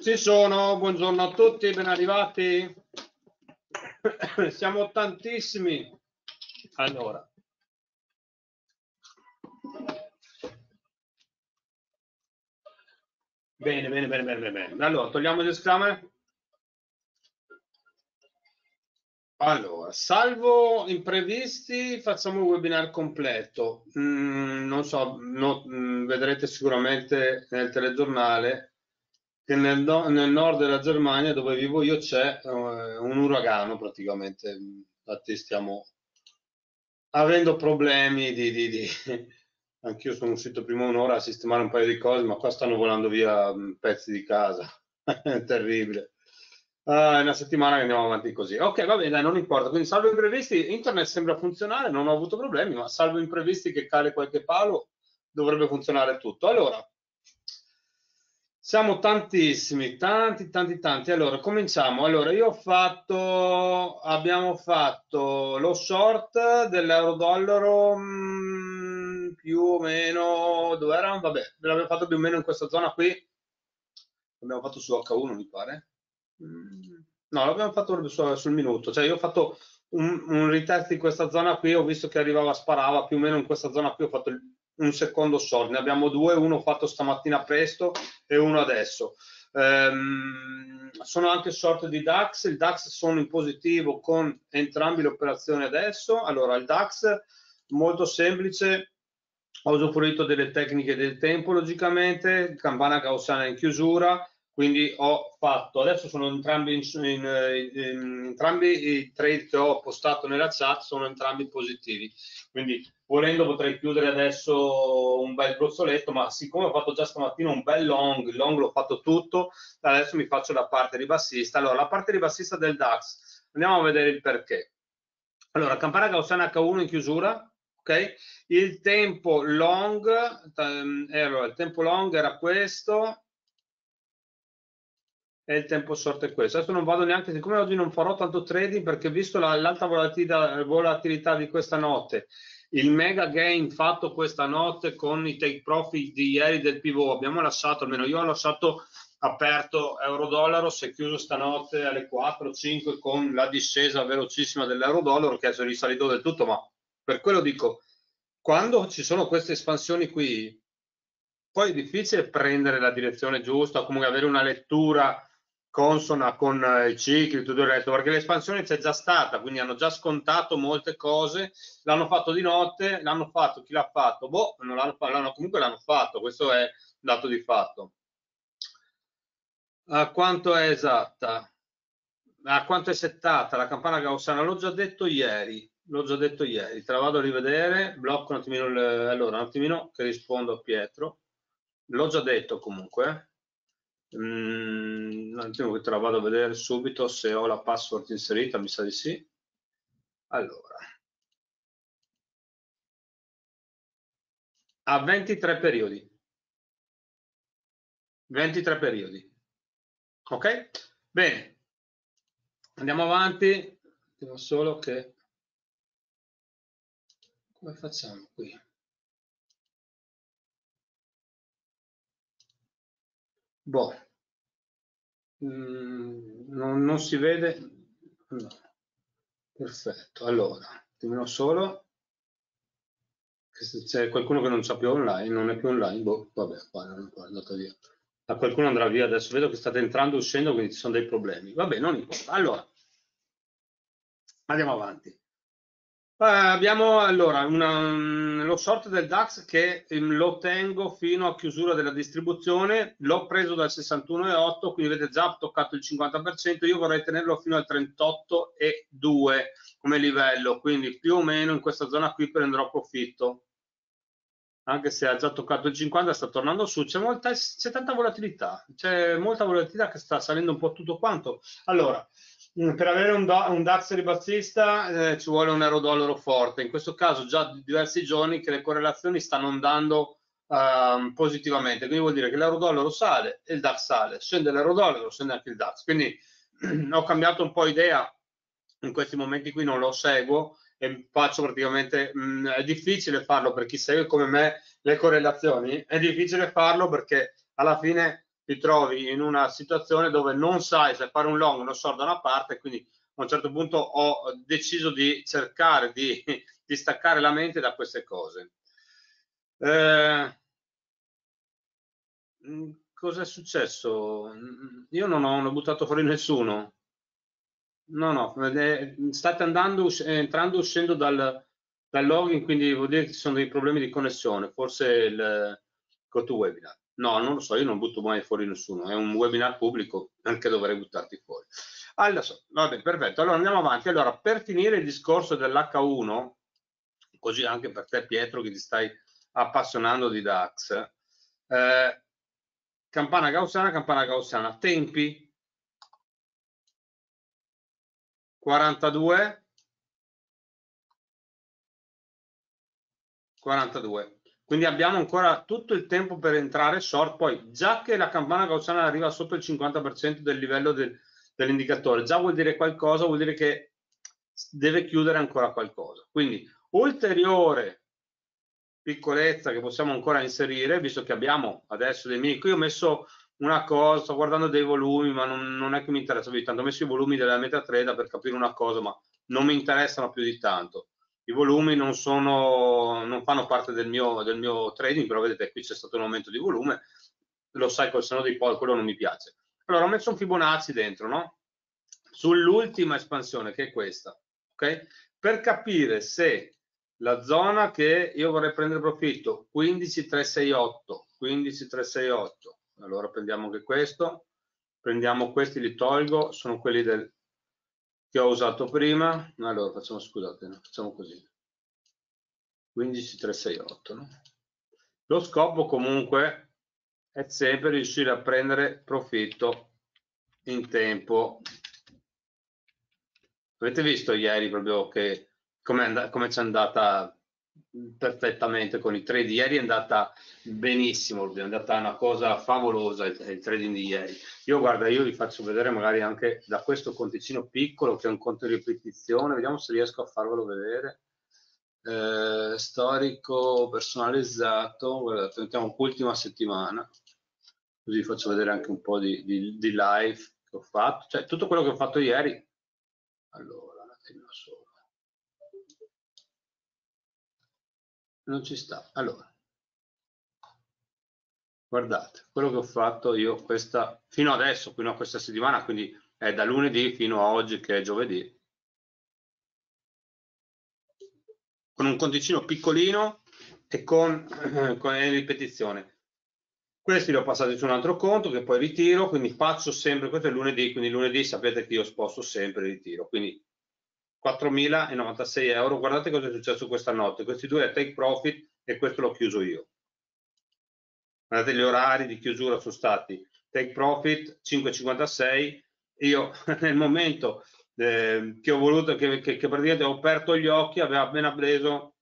Ci sono, buongiorno a tutti, ben arrivati. Siamo tantissimi. Allora. Bene, bene, bene, bene, bene. Allora, togliamo le esclame. Allora, salvo imprevisti, facciamo il webinar completo. Mm, non so, no, mm, vedrete sicuramente nel telegiornale che nel, nel, nord della Germania dove vivo io c'è uh, un uragano praticamente, infatti stiamo avendo problemi di... di, di... Anch'io sono uscito prima un'ora a sistemare un paio di cose, ma qua stanno volando via mm, pezzi di casa, è terribile. Uh, una settimana che andiamo avanti così. Ok, va bene, non importa. Quindi salvo imprevisti, internet sembra funzionare, non ho avuto problemi, ma salvo imprevisti che cade qualche palo, dovrebbe funzionare tutto. Allora, siamo tantissimi, tanti, tanti, tanti. Allora, cominciamo. Allora, io ho fatto, abbiamo fatto lo short dell'euro-dollaro mm, più o meno, dove era? Vabbè, l'abbiamo fatto più o meno in questa zona qui. L'abbiamo fatto su H1, mi pare. Mm, no, l'abbiamo fatto sul, sul minuto. Cioè, io ho fatto un, un retest in questa zona qui, ho visto che arrivava, sparava, più o meno in questa zona qui ho fatto il un secondo short. Ne abbiamo due, uno fatto stamattina presto e uno adesso. Um, sono anche short di DAX, il DAX sono in positivo con entrambe le operazioni adesso. Allora, il DAX molto semplice, ho usufruito delle tecniche del tempo logicamente, campana gaussiana in chiusura, quindi ho fatto, adesso sono entrambi, in, in, in, entrambi i trade che ho postato nella chat sono entrambi positivi, quindi volendo potrei chiudere adesso un bel grozzoletto, ma siccome ho fatto già stamattina un bel long, il long l'ho fatto tutto, adesso mi faccio la parte ribassista. Allora, la parte ribassista del DAX, andiamo a vedere il perché. Allora, campana gaussiana H1 in chiusura, ok? Il tempo long, eh, allora, il tempo long era questo, e il tempo short è questo. Adesso non vado neanche, siccome oggi non farò tanto trading perché visto l'alta volatilità, volatilità, di questa notte, il mega gain fatto questa notte con i take profit di ieri del pivot, abbiamo lasciato, almeno io ho lasciato aperto euro-dollaro, si è chiuso stanotte alle 4-5 con la discesa velocissima dell'euro-dollaro che è risalito del tutto, ma per quello dico, quando ci sono queste espansioni qui, poi è difficile prendere la direzione giusta, comunque avere una lettura consona con eh, i cicli tutto il resto, perché l'espansione c'è già stata, quindi hanno già scontato molte cose, l'hanno fatto di notte, l'hanno fatto, chi l'ha fatto? Boh, non l'hanno, l'hanno, comunque l'hanno fatto, questo è dato di fatto. A quanto è esatta? A quanto è settata la campana gaussiana? L'ho già detto ieri, l'ho già detto ieri, te la vado a rivedere, blocco un attimino, allora un attimino che rispondo a Pietro, l'ho già detto comunque, eh. Mm, un attimo che te la vado a vedere subito se ho la password inserita, mi sa di sì. Allora, a 23 periodi. 23 periodi. Ok? Bene. Andiamo avanti. Devo solo che... Come facciamo qui? Boh, mm, non, non, si vede. No. Perfetto, allora, dimmi solo se c'è qualcuno che non c'è più online, non è più online, boh, vabbè, è andato via. A qualcuno andrà via adesso, vedo che state entrando e uscendo, quindi ci sono dei problemi. Vabbè, non importa. Allora, andiamo avanti. Uh, abbiamo allora una, mm, lo short del DAX che um, lo tengo fino a chiusura della distribuzione, l'ho preso dal 61,8, quindi vedete già toccato il 50%, io vorrei tenerlo fino al 38,2 come livello, quindi più o meno in questa zona qui prenderò profitto. Anche se ha già toccato il 50, sta tornando su, c'è, molta, c'è tanta volatilità, c'è molta volatilità che sta salendo un po' tutto quanto. Allora, per avere un, un DAX ribassista eh, ci vuole un euro-dollaro forte. In questo caso già diversi giorni che le correlazioni stanno andando uh, positivamente, quindi vuol dire che l'euro-dollaro sale e il DAX sale. Scende l'euro-dollaro, scende anche il DAX. Quindi ho cambiato un po' idea, in questi momenti qui non lo seguo e faccio praticamente, mh, mm, è difficile farlo per chi segue come me le correlazioni, è difficile farlo perché alla fine ti trovi in una situazione dove non sai se fare un long o uno short da una parte, quindi a un certo punto ho deciso di cercare di, di staccare la mente da queste cose. Eh, mm, cosa è successo? Mm, io non ho, non ho buttato fuori nessuno. No, no, state andando, entrando e uscendo dal, dal login, quindi vuol dire che ci sono dei problemi di connessione, forse il GoToWebinar. No, non lo so, io non butto mai fuori nessuno, è un webinar pubblico, anche dovrei buttarti fuori. Allora, vabbè, perfetto, allora andiamo avanti. Allora, per finire il discorso dell'H1, così anche per te Pietro che ti stai appassionando di DAX, eh, campana gaussiana, campana gaussiana, tempi 42, 42. Quindi abbiamo ancora tutto il tempo per entrare short, poi già che la campana gaussiana arriva sotto il 50% del livello del, dell'indicatore, già vuol dire qualcosa, vuol dire che deve chiudere ancora qualcosa. Quindi ulteriore piccolezza che possiamo ancora inserire, visto che abbiamo adesso dei miei, qui ho messo una cosa, sto guardando dei volumi, ma non, non è che mi interessa più di tanto, ho messo i volumi della MetaTrader per capire una cosa, ma non mi interessano più di tanto i volumi non, sono, non fanno parte del mio, del mio, trading, però vedete qui c'è stato un aumento di volume, lo sai col seno dei poli, quello non mi piace. Allora ho messo un Fibonacci dentro, no? Sull'ultima espansione, che è questa, ok? Per capire se la zona che io vorrei prendere profitto, 15368, 15368, allora prendiamo anche questo, prendiamo questi, li tolgo, sono quelli del, che ho usato prima, allora facciamo, scusate, no? facciamo così, 15368. No? Lo scopo comunque è sempre riuscire a prendere profitto in tempo. Avete visto ieri proprio che come, come ci è andata perfettamente con i trade ieri è andata benissimo è andata una cosa favolosa il, il, trading di ieri. Io guarda io vi faccio vedere magari anche da questo conticino piccolo che è un conto di ripetizione vediamo se riesco a farvelo vedere. Eh, storico personalizzato guardate mettiamo ultima settimana così vi faccio vedere anche un po' di, di, di live che ho fatto. Cioè tutto quello che ho fatto ieri allora un attimo solo non ci sta. Allora, guardate, quello che ho fatto io questa, fino adesso, fino a questa settimana, quindi è da lunedì fino a oggi che è giovedì, con un conticino piccolino e con, eh, con ripetizione. Questi li ho passati su un altro conto che poi ritiro, quindi faccio sempre, questo è lunedì, quindi lunedì sapete che io sposto sempre il ritiro, quindi 4.096 euro. Guardate cosa è successo questa notte. Questi due è take profit e questo l'ho chiuso io. Guardate gli orari di chiusura sono stati take profit 5.56. Io nel momento eh, che ho voluto, che, che, che, praticamente ho aperto gli occhi, aveva appena preso,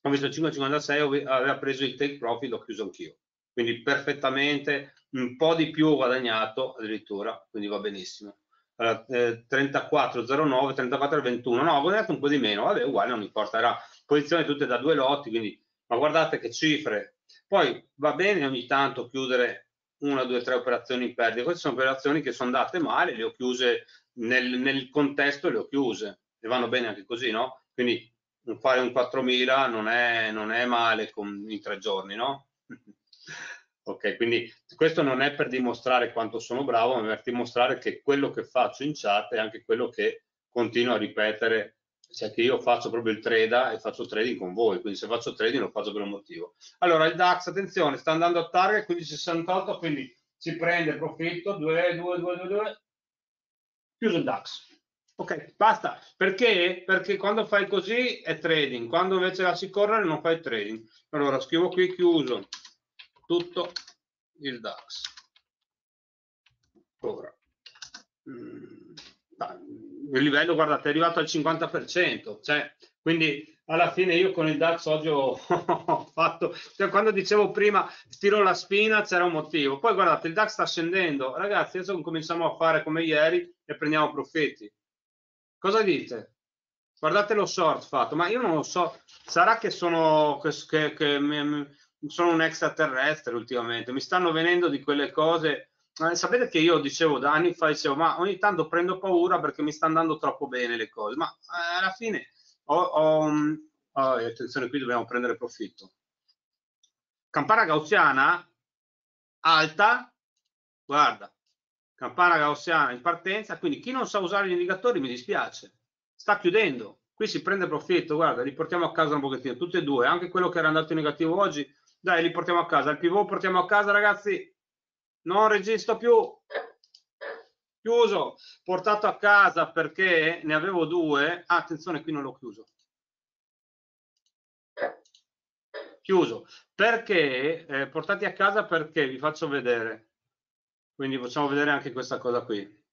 ho visto 5.56, aveva preso il take profit, l'ho chiuso anch'io. Quindi perfettamente, un po' di più ho guadagnato addirittura, quindi va benissimo eh, 34,09, 34,21, no, ho guadagnato un po' di meno, vabbè, uguale, non importa, era posizione tutte da due lotti, quindi, ma guardate che cifre. Poi va bene ogni tanto chiudere una, due, tre operazioni in perdita, queste sono operazioni che sono andate male, le ho chiuse nel, nel contesto, le ho chiuse, e vanno bene anche così, no? Quindi fare un 4.000 non è, non è male con, in tre giorni, no? Ok, quindi questo non è per dimostrare quanto sono bravo, ma per dimostrare che quello che faccio in chat è anche quello che continuo a ripetere, cioè che io faccio proprio il trader e faccio trading con voi, quindi se faccio trading lo faccio per un motivo. Allora il DAX, attenzione, sta andando a target 1568, quindi si prende profitto, 2, 2, 2, 2, 2, chiuso il DAX. Ok, basta. Perché? Perché quando fai così è trading, quando invece lasci correre non fai trading. Allora scrivo qui chiuso tutto il DAX. Ora, mm, il livello, guardate, è arrivato al 50%, cioè, quindi alla fine io con il DAX oggi ho, fatto, cioè quando dicevo prima stiro la spina c'era un motivo, poi guardate il DAX sta scendendo, ragazzi adesso cominciamo a fare come ieri e prendiamo profitti. Cosa dite? Guardate lo short fatto, ma io non lo so, sarà che sono, che, che, che sono un extraterrestre ultimamente, mi stanno venendo di quelle cose. Eh, sapete che io dicevo da anni fa, dicevo, ma ogni tanto prendo paura perché mi stanno andando troppo bene le cose, ma eh, alla fine ho, ho oh, attenzione, qui dobbiamo prendere profitto. Campana gaussiana alta, guarda, campana gaussiana in partenza, quindi chi non sa usare gli indicatori mi dispiace, sta chiudendo, qui si prende profitto, guarda, li portiamo a casa un pochettino, tutti e due, anche quello che era andato in negativo oggi, dai, li portiamo a casa, il pivot portiamo a casa, ragazzi, non registro più, chiuso, portato a casa perché ne avevo due, ah, attenzione qui non l'ho chiuso, chiuso, perché? Eh, portati a casa perché vi faccio vedere, quindi facciamo vedere anche questa cosa qui,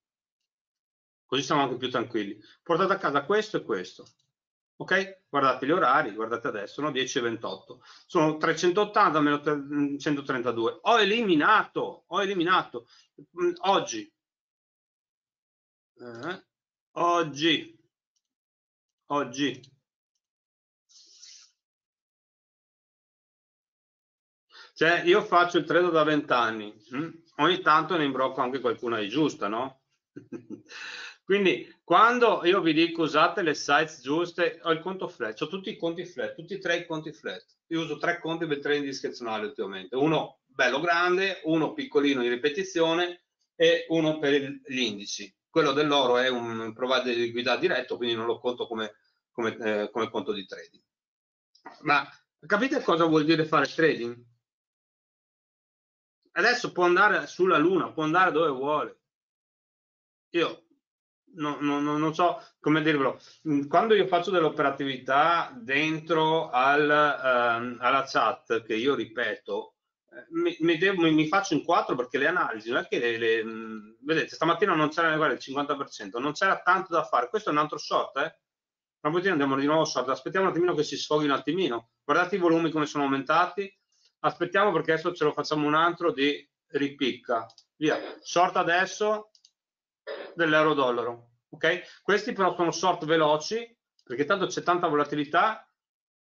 così siamo anche più tranquilli, portate a casa questo e questo, ok? Guardate gli orari, guardate adesso, sono 10 e 28, sono 380 meno 132, ho eliminato, ho eliminato, mm, oggi, eh, oggi, oggi, cioè io faccio il trade da 20 anni, hm? ogni tanto ne imbrocco anche qualcuna di giusta, no? Quindi quando io vi dico usate le sites giuste, ho il conto flat, ho tutti i conti flat, tutti e tre i conti flat. Io uso tre conti per trading discrezionale ultimamente, uno bello grande, uno piccolino in ripetizione e uno per gli indici. Quello dell'oro è un provider di liquidità diretto, quindi non lo conto come, come, eh, come conto di trading. Ma capite cosa vuol dire fare trading? Adesso può andare sulla luna, può andare dove vuole. Io no, no, non so come dirvelo. Mm, quando io faccio dell'operatività dentro al, ehm, alla chat, che io ripeto, eh, mi, mi, devo, mi, faccio in quattro perché le analisi, non è che le, le, mm, vedete, stamattina non c'era il 50%, non c'era tanto da fare. Questo è un altro short, eh? Tra un andiamo di nuovo short, aspettiamo un attimino che si sfoghi un attimino. Guardate i volumi come sono aumentati. Aspettiamo perché adesso ce lo facciamo un altro di ripicca. Via. Short adesso, dell'euro dollaro. Ok? Questi però sono short veloci perché tanto c'è tanta volatilità,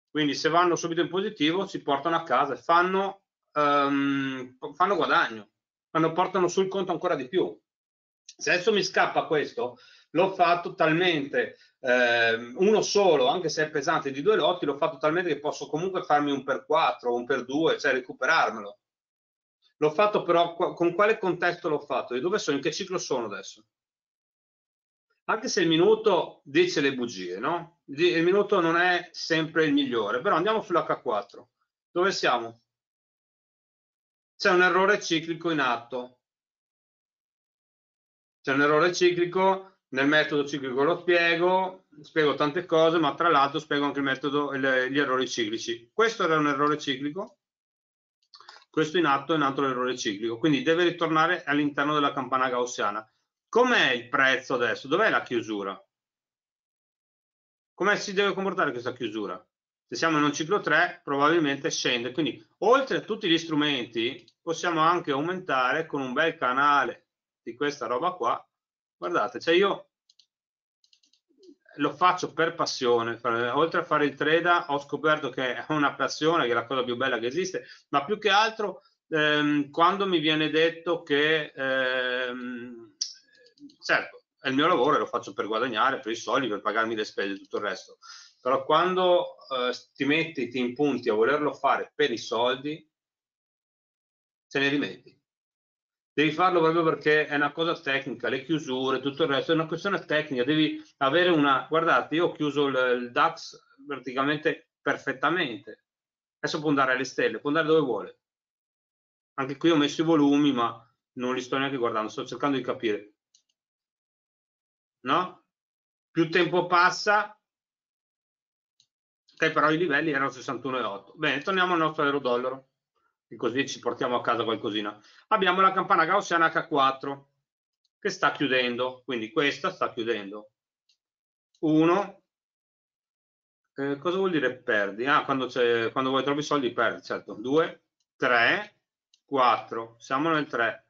quindi se vanno subito in positivo si portano a casa e fanno, um, fanno guadagno, fanno, portano sul conto ancora di più. Se adesso mi scappa questo, l'ho fatto talmente, eh, uno solo, anche se è pesante di due lotti, l'ho fatto talmente che posso comunque farmi un per 4 o un per 2, cioè recuperarmelo. L'ho fatto però, con quale contesto l'ho fatto? Di dove sono? In che ciclo sono adesso? Anche se il minuto dice le bugie, no? Il minuto non è sempre il migliore, però andiamo sull'H4. Dove siamo? C'è un errore ciclico in atto. C'è un errore ciclico, nel metodo ciclico lo spiego, spiego tante cose, ma tra l'altro spiego anche il metodo, gli errori ciclici. Questo era un errore ciclico, questo in atto è un altro errore ciclico, quindi deve ritornare all'interno della campana gaussiana. Com'è il prezzo adesso? Dov'è la chiusura? Come si deve comportare questa chiusura? Se siamo in un ciclo 3 probabilmente scende, quindi oltre a tutti gli strumenti possiamo anche aumentare con un bel canale di questa roba qua. Guardate, cioè io lo faccio per passione, oltre a fare il trader ho scoperto che è una passione, che è la cosa più bella che esiste, ma più che altro ehm, quando mi viene detto che ehm, certo, è il mio lavoro e lo faccio per guadagnare, per i soldi, per pagarmi le spese e tutto il resto. Però quando eh, ti metti, ti impunti a volerlo fare per i soldi, se ne rimetti. Devi farlo proprio perché è una cosa tecnica, le chiusure, tutto il resto, è una questione tecnica, devi avere una... Guardate, io ho chiuso il, il DAX praticamente perfettamente. Adesso può andare alle stelle, può andare dove vuole. Anche qui ho messo i volumi, ma non li sto neanche guardando, sto cercando di capire no? Più tempo passa, ok, però i livelli erano 61,8. Bene, torniamo al nostro euro dollaro, e così ci portiamo a casa qualcosina. Abbiamo la campana gaussiana H4 che sta chiudendo, quindi questa sta chiudendo. 1, eh, cosa vuol dire perdi? Ah, quando, quando vuoi troppi soldi perdi, certo. 2, 3, 4, siamo nel 3,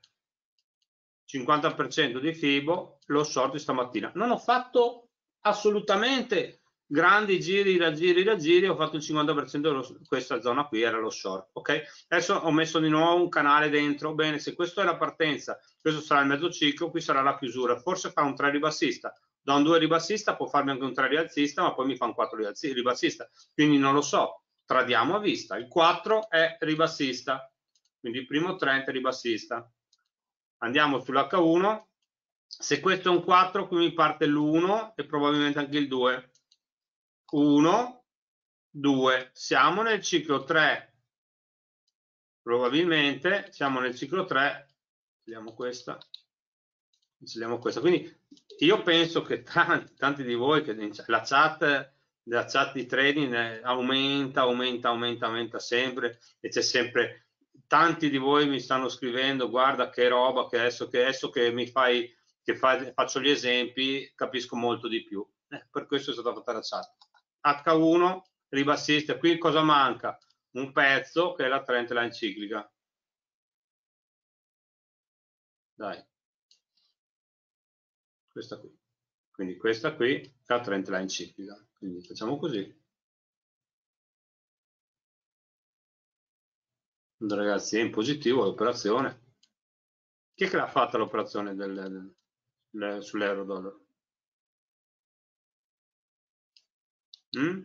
50% di Fibo, l'ho sorto stamattina. Non ho fatto assolutamente grandi giri, raggiri, raggiri, ho fatto il 50% di questa zona qui, era lo short, ok? Adesso ho messo di nuovo un canale dentro, bene, se questo è la partenza, questo sarà il mezzo ciclo, qui sarà la chiusura, forse fa un 3 ribassista, da un 2 ribassista può farmi anche un 3 rialzista, ma poi mi fa un 4 ribassista, quindi non lo so, tradiamo a vista. Il 4 è ribassista, quindi il primo trend è ribassista. Andiamo sull'H1, se questo è un 4, qui mi parte l'1 e probabilmente anche il 2. 1, 2, siamo nel ciclo 3, probabilmente siamo nel ciclo 3, vediamo questa, inseriamo questa. Quindi io penso che tanti, tanti di voi, che la chat, la chat di trading aumenta, aumenta, aumenta, aumenta sempre e c'è sempre, tanti di voi mi stanno scrivendo, guarda che roba, che adesso che, adesso che mi fai, che fai, faccio gli esempi, capisco molto di più. Eh, per questo è stata fatta la chat. H1, ribassista, qui cosa manca? Un pezzo che è la trend line ciclica. Dai, questa qui. Quindi questa qui è la trend line ciclica. Quindi facciamo così. Ragazzi, è in positivo l'operazione. Chi è che l'ha fatta l'operazione del, del, sull'euro dollaro? Mm?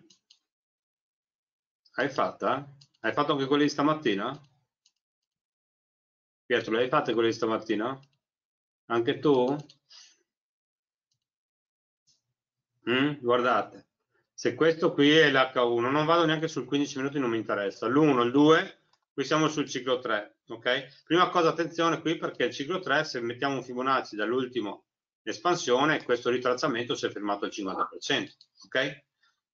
Hai fatta? Hai fatto anche quelli di stamattina? Pietro, le hai fatte quelli di stamattina? Anche tu? Mm, guardate, se questo qui è l'H1, non vado neanche sul 15 minuti, non mi interessa. L'1, il 2, qui siamo sul ciclo 3, ok? Prima cosa, attenzione qui perché il ciclo 3, se mettiamo un Fibonacci dall'ultimo espansione, questo ritracciamento si è fermato al 50%, ok?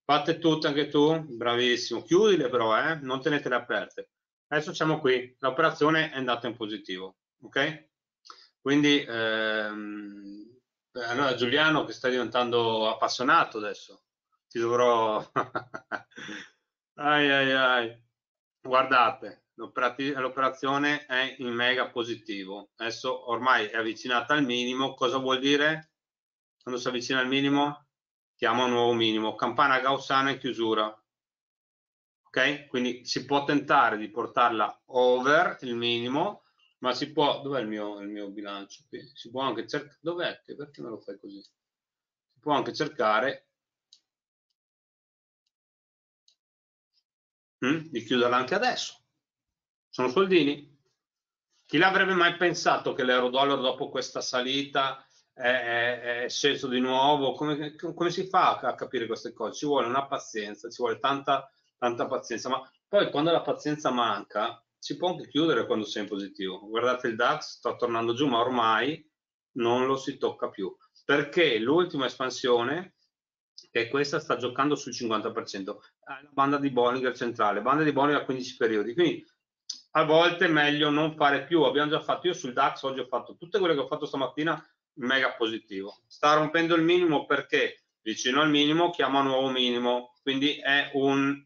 Fatte tutte anche tu, bravissimo. Chiudile però, eh? non tenetele aperte. Adesso siamo qui, l'operazione è andata in positivo, ok? Quindi ehm, eh, allora Giuliano che sta diventando appassionato adesso, ti dovrò... ai ai ai. Guardate, l'operazione è in mega positivo. Adesso ormai è avvicinata al minimo. Cosa vuol dire? Quando si avvicina al minimo, chiama un nuovo minimo. Campana gaussiana in chiusura. Ok? Quindi si può tentare di portarla over il minimo ma si può, dov'è il mio, il mio bilancio qui? Si può anche cercare, dov'è? Perché me lo fai così? Si può anche cercare hm, di chiuderla anche adesso. Sono soldini. Chi l'avrebbe mai pensato che l'euro dollaro dopo questa salita è, è, è sceso di nuovo? Come, come, si fa a capire queste cose? Ci vuole una pazienza, ci vuole tanta, tanta pazienza, ma poi quando la pazienza manca, si può anche chiudere quando sei in positivo. Guardate il DAX sta tornando giù, ma ormai non lo si tocca più, perché l'ultima espansione, che è questa, sta giocando sul 50%, è la banda di Bollinger centrale, banda di Bollinger a 15 periodi, quindi a volte è meglio non fare più, abbiamo già fatto, io sul DAX oggi ho fatto tutte quelle che ho fatto stamattina mega positivo, sta rompendo il minimo perché vicino al minimo chiama nuovo minimo, quindi è un,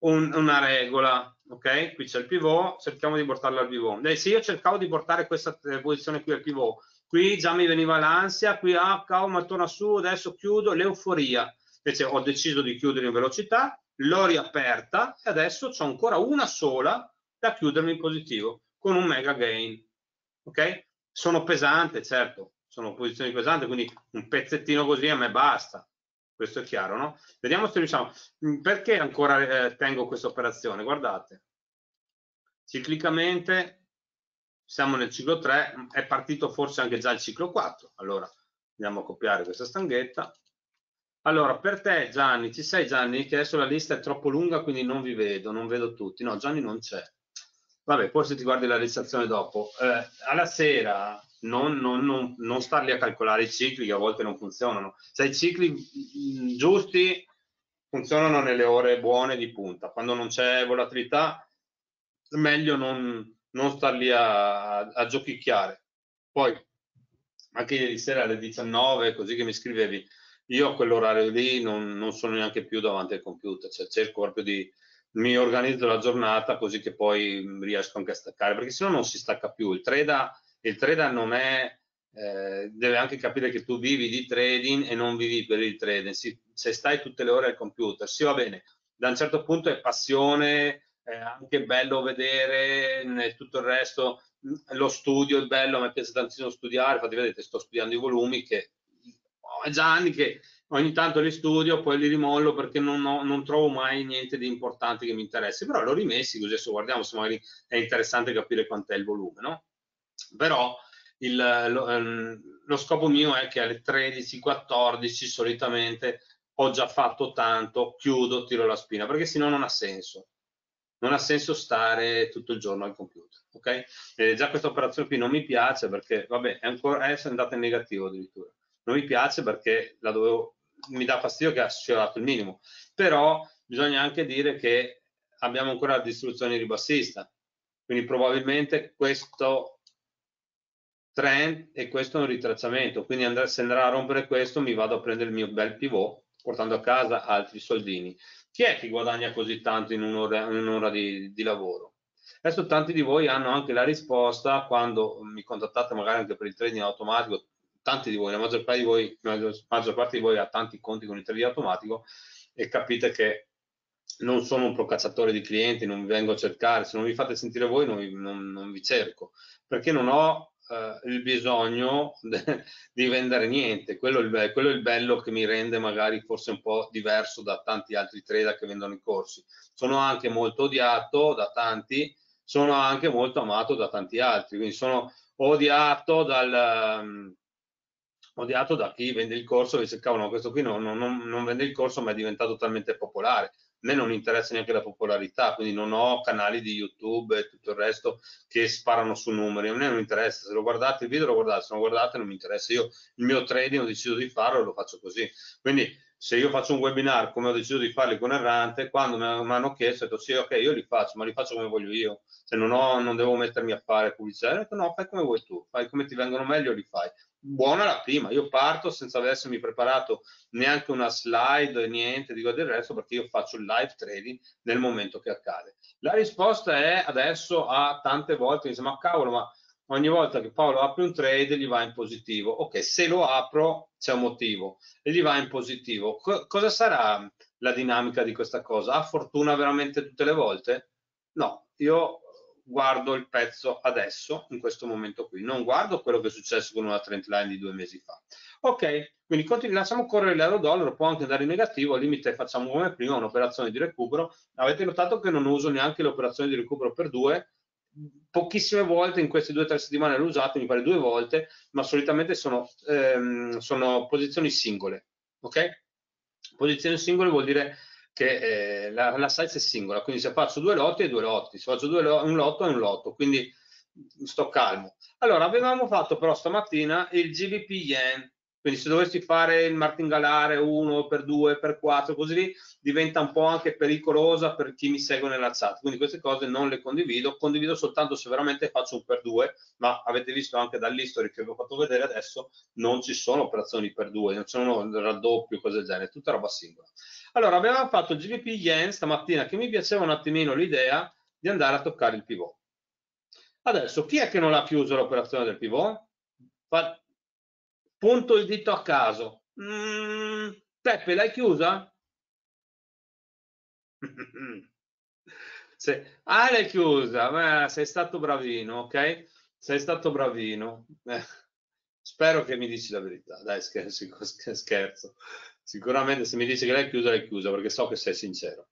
un, una regola, ok? Qui c'è il pivot, cerchiamo di portarlo al pivot. Se io cercavo di portare questa posizione qui al pivot, qui già mi veniva l'ansia, qui ah, cavolo, ma torna su, adesso chiudo, l'euforia. Invece ho deciso di chiudere in velocità, l'ho riaperta e adesso c'ho ancora una sola da chiudermi in positivo con un mega gain. Ok? Sono pesante, certo, sono posizioni pesanti, quindi un pezzettino così a me basta questo è chiaro, no? Vediamo se riusciamo. Mm, perché ancora eh, tengo questa operazione? Guardate, ciclicamente siamo nel ciclo 3, è partito forse anche già il ciclo 4. Allora, andiamo a copiare questa stanghetta. Allora, per te Gianni, ci sei Gianni? Che adesso la lista è troppo lunga, quindi non vi vedo, non vedo tutti. No, Gianni non c'è. Vabbè, forse ti guardi la registrazione dopo. Eh, alla sera non, non, non, non starli a calcolare i cicli che a volte non funzionano. Se i cicli mm, giusti funzionano nelle ore buone di punta, quando non c'è volatilità meglio non, non star lì a, a giochicchiare. Poi anche ieri sera alle 19, così che mi scrivevi, io a quell'orario lì non, non, sono neanche più davanti al computer, cioè cerco proprio di, mi organizzo la giornata così che poi riesco anche a staccare, perché sennò non si stacca più. Il trader, il trader non è, eh, deve anche capire che tu vivi di trading e non vivi per il trading. Si, se stai tutte le ore al computer, sì va bene, da un certo punto è passione, è anche bello vedere tutto il resto, lo studio è bello, a me piace tantissimo studiare, infatti vedete sto studiando i volumi che ho già anni che ogni tanto li studio, poi li rimollo perché non, ho, non, trovo mai niente di importante che mi interessi, però l'ho rimessi così adesso guardiamo se magari è interessante capire quant'è il volume, no? Però il, lo, ehm, lo, scopo mio è che alle 13-14 solitamente ho già fatto tanto, chiudo, tiro la spina, perché sennò non ha senso. Non ha senso stare tutto il giorno al computer, ok? E già questa operazione qui non mi piace perché, vabbè, è, ancora, è andata in negativo addirittura. Non mi piace perché la dovevo mi dà fastidio che ha sfiorato il minimo, però bisogna anche dire che abbiamo ancora la distribuzione ribassista, quindi probabilmente questo trend e questo è un ritracciamento, quindi andrà, se andrà a rompere questo mi vado a prendere il mio bel pivot portando a casa altri soldini. Chi è che guadagna così tanto in un'ora, in un'ora di, di lavoro? Adesso tanti di voi hanno anche la risposta quando mi contattate magari anche per il trading automatico, tanti di voi, la maggior parte di voi, maggior parte di voi ha tanti conti con il trading automatico e capite che non sono un procacciatore di clienti, non vengo a cercare, se non vi fate sentire voi non vi, non, non vi cerco, perché non ho eh, il bisogno de, di vendere niente, quello è, quello è, il, bello che mi rende magari forse un po' diverso da tanti altri trader che vendono i corsi. Sono anche molto odiato da tanti, sono anche molto amato da tanti altri, quindi sono odiato dal odiato da chi vende il corso e dice cavolo questo qui non, non, non, vende il corso ma è diventato talmente popolare a me non interessa neanche la popolarità quindi non ho canali di youtube e tutto il resto che sparano su numeri a me non interessa. Se lo guardate il video lo guardate se non lo guardate non mi interessa. Io il mio trading ho deciso di farlo e lo faccio così. Quindi se io faccio un webinar come ho deciso di farli con Errante, quando mi hanno chiesto, ho detto sì, ok, io li faccio, ma li faccio come voglio io. Se non, ho, non devo mettermi a fare pubblicità, ho detto no, fai come vuoi tu, fai come ti vengono meglio, li fai buona la prima. Io parto senza avermi preparato neanche una slide, niente, dico del resto, perché io faccio il live trading nel momento che accade. La risposta è adesso a tante volte mi dice, ma cavolo, ma ogni volta che Paolo apre un trade gli va in positivo. Ok, se lo apro c'è un motivo e gli va in positivo. Co cosa sarà la dinamica di questa cosa? Ha fortuna veramente tutte le volte? No, io guardo il pezzo adesso, in questo momento qui, non guardo quello che è successo con una trend line di due mesi fa. Ok, quindi lasciamo correre l'euro-dollaro, può anche andare in negativo, al limite facciamo come prima un'operazione di recupero. Avete notato che non uso neanche l'operazione di recupero per due, pochissime volte in queste due o tre settimane l'ho usato, mi pare due volte, ma solitamente sono, ehm, sono posizioni singole. Ok? Posizioni singole vuol dire che eh, la, la, size è singola, quindi se faccio due lotti è due lotti, se faccio due, un lotto è un lotto, quindi sto calmo. Allora, avevamo fatto però stamattina il GBP Yen, quindi se dovessi fare il martingalare 1 per 2 per 4 così via, diventa un po' anche pericolosa per chi mi segue nella chat quindi queste cose non le condivido condivido soltanto se veramente faccio un per 2 ma avete visto anche dall'history che vi ho fatto vedere adesso non ci sono operazioni per 2 non sono raddoppio cose del genere tutta roba singola allora, avevamo fatto GBP Yen stamattina che mi piaceva un attimino l'idea di andare a toccare il pivot. Adesso, chi è che non ha chiuso l'operazione del pivot? Punto il dito a caso. Mm, Peppe, l'hai chiusa? Se... Ah, l'hai chiusa, Beh, sei stato bravino, ok? Sei stato bravino. Eh, spero che mi dici la verità. Dai, scherzo. scherzo sicuramente se mi dici che l'hai chiusa, l'hai chiusa perché so che sei sincero.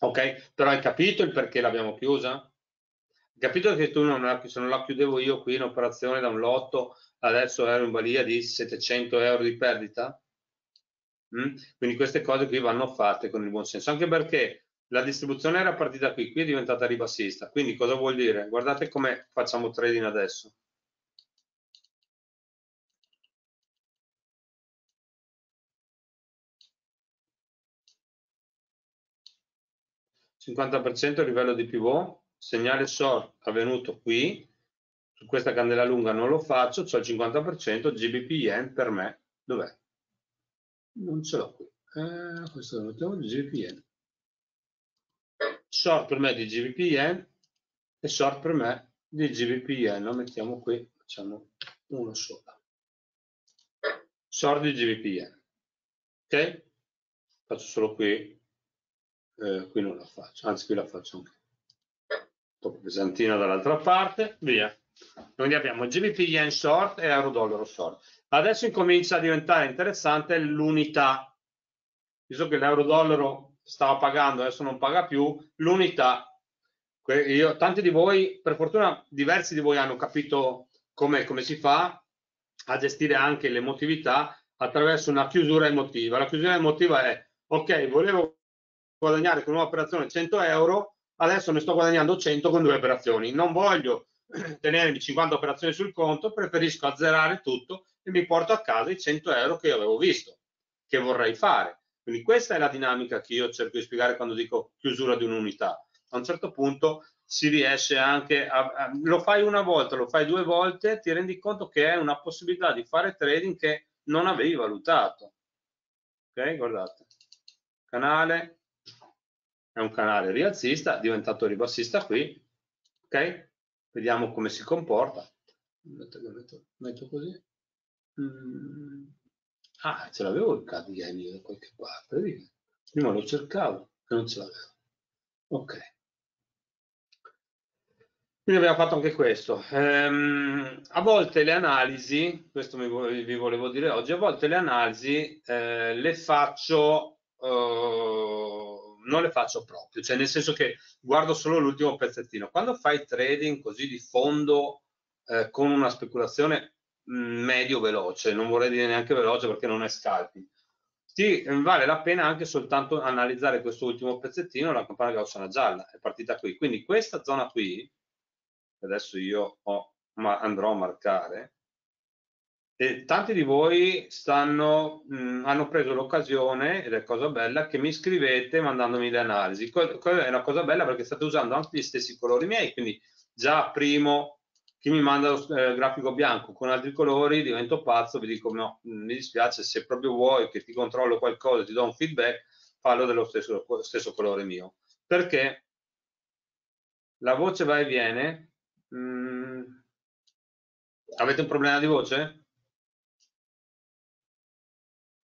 Ok? Però hai capito il perché l'abbiamo chiusa? Capito che tu non se non la chiudevo io qui in operazione da un lotto, adesso ero in balia di 700 euro di perdita? Mm? Quindi queste cose qui vanno fatte con il buon senso, anche perché la distribuzione era partita qui, qui è diventata ribassista. Quindi cosa vuol dire? Guardate come facciamo trading adesso. 50% il livello di pivot, segnale short avvenuto qui, su questa candela lunga non lo faccio, ho il 50%, GBP Yen per me, dov'è? non ce l'ho qui. Eh, questo lo mettiamo di GBPN. Short per me di GBPN e short per me di GBPN. Lo mettiamo qui, facciamo uno solo. Short di GBPN. Ok? Faccio solo qui. Eh, qui non la faccio, anzi qui la faccio anche. Dopo pesantina dall'altra parte, via. Quindi abbiamo GBP Yen short e euro dollaro short. Adesso incomincia a diventare interessante l'unità. Visto che l'euro dollaro stava pagando, adesso non paga più, l'unità. Io, tanti di voi, per fortuna diversi di voi hanno capito come, come si fa a gestire anche l'emotività attraverso una chiusura emotiva. La chiusura emotiva è, ok, volevo guadagnare con un'operazione 100 euro, adesso ne sto guadagnando 100 con due operazioni. Non voglio tenermi 50 operazioni sul conto, preferisco azzerare tutto e mi porto a casa i 100 euro che avevo visto, che vorrei fare. Quindi questa è la dinamica che io cerco di spiegare quando dico chiusura di un'unità. A un certo punto si riesce anche a, a, lo fai una volta, lo fai due volte, ti rendi conto che è una possibilità di fare trading che non avevi valutato. Ok, guardate. Canale è un canale rialzista, diventato ribassista qui. Ok? Vediamo come si comporta. Metto, metto, metto così. Mm. Ah, ce l'avevo il CAD da qualche parte. Prima lo cercavo e non ce l'avevo. Ok. Quindi abbiamo fatto anche questo. Ehm, a volte le analisi, questo mi, vi volevo dire oggi, a volte le analisi eh, le faccio, eh, non le faccio proprio, cioè nel senso che guardo solo l'ultimo pezzettino. Quando fai trading così di fondo eh, con una speculazione mm, medio veloce, non vorrei dire neanche veloce perché non è scalping, ti vale la pena anche soltanto analizzare questo ultimo pezzettino, la campana gaussiana gialla, è partita qui. Quindi questa zona qui, adesso io ho, ma andrò a marcare, e tanti di voi stanno, mh, hanno preso l'occasione, ed è cosa bella, che mi scrivete mandandomi le analisi. Quella è una cosa bella perché state usando anche gli stessi colori miei, quindi già primo chi mi manda lo eh, grafico bianco con altri colori divento pazzo, vi dico no, mi dispiace, se proprio vuoi che ti controllo qualcosa, ti do un feedback, fallo dello stesso, stesso colore mio. Perché la voce va e viene, Mm. Avete un problema di voce?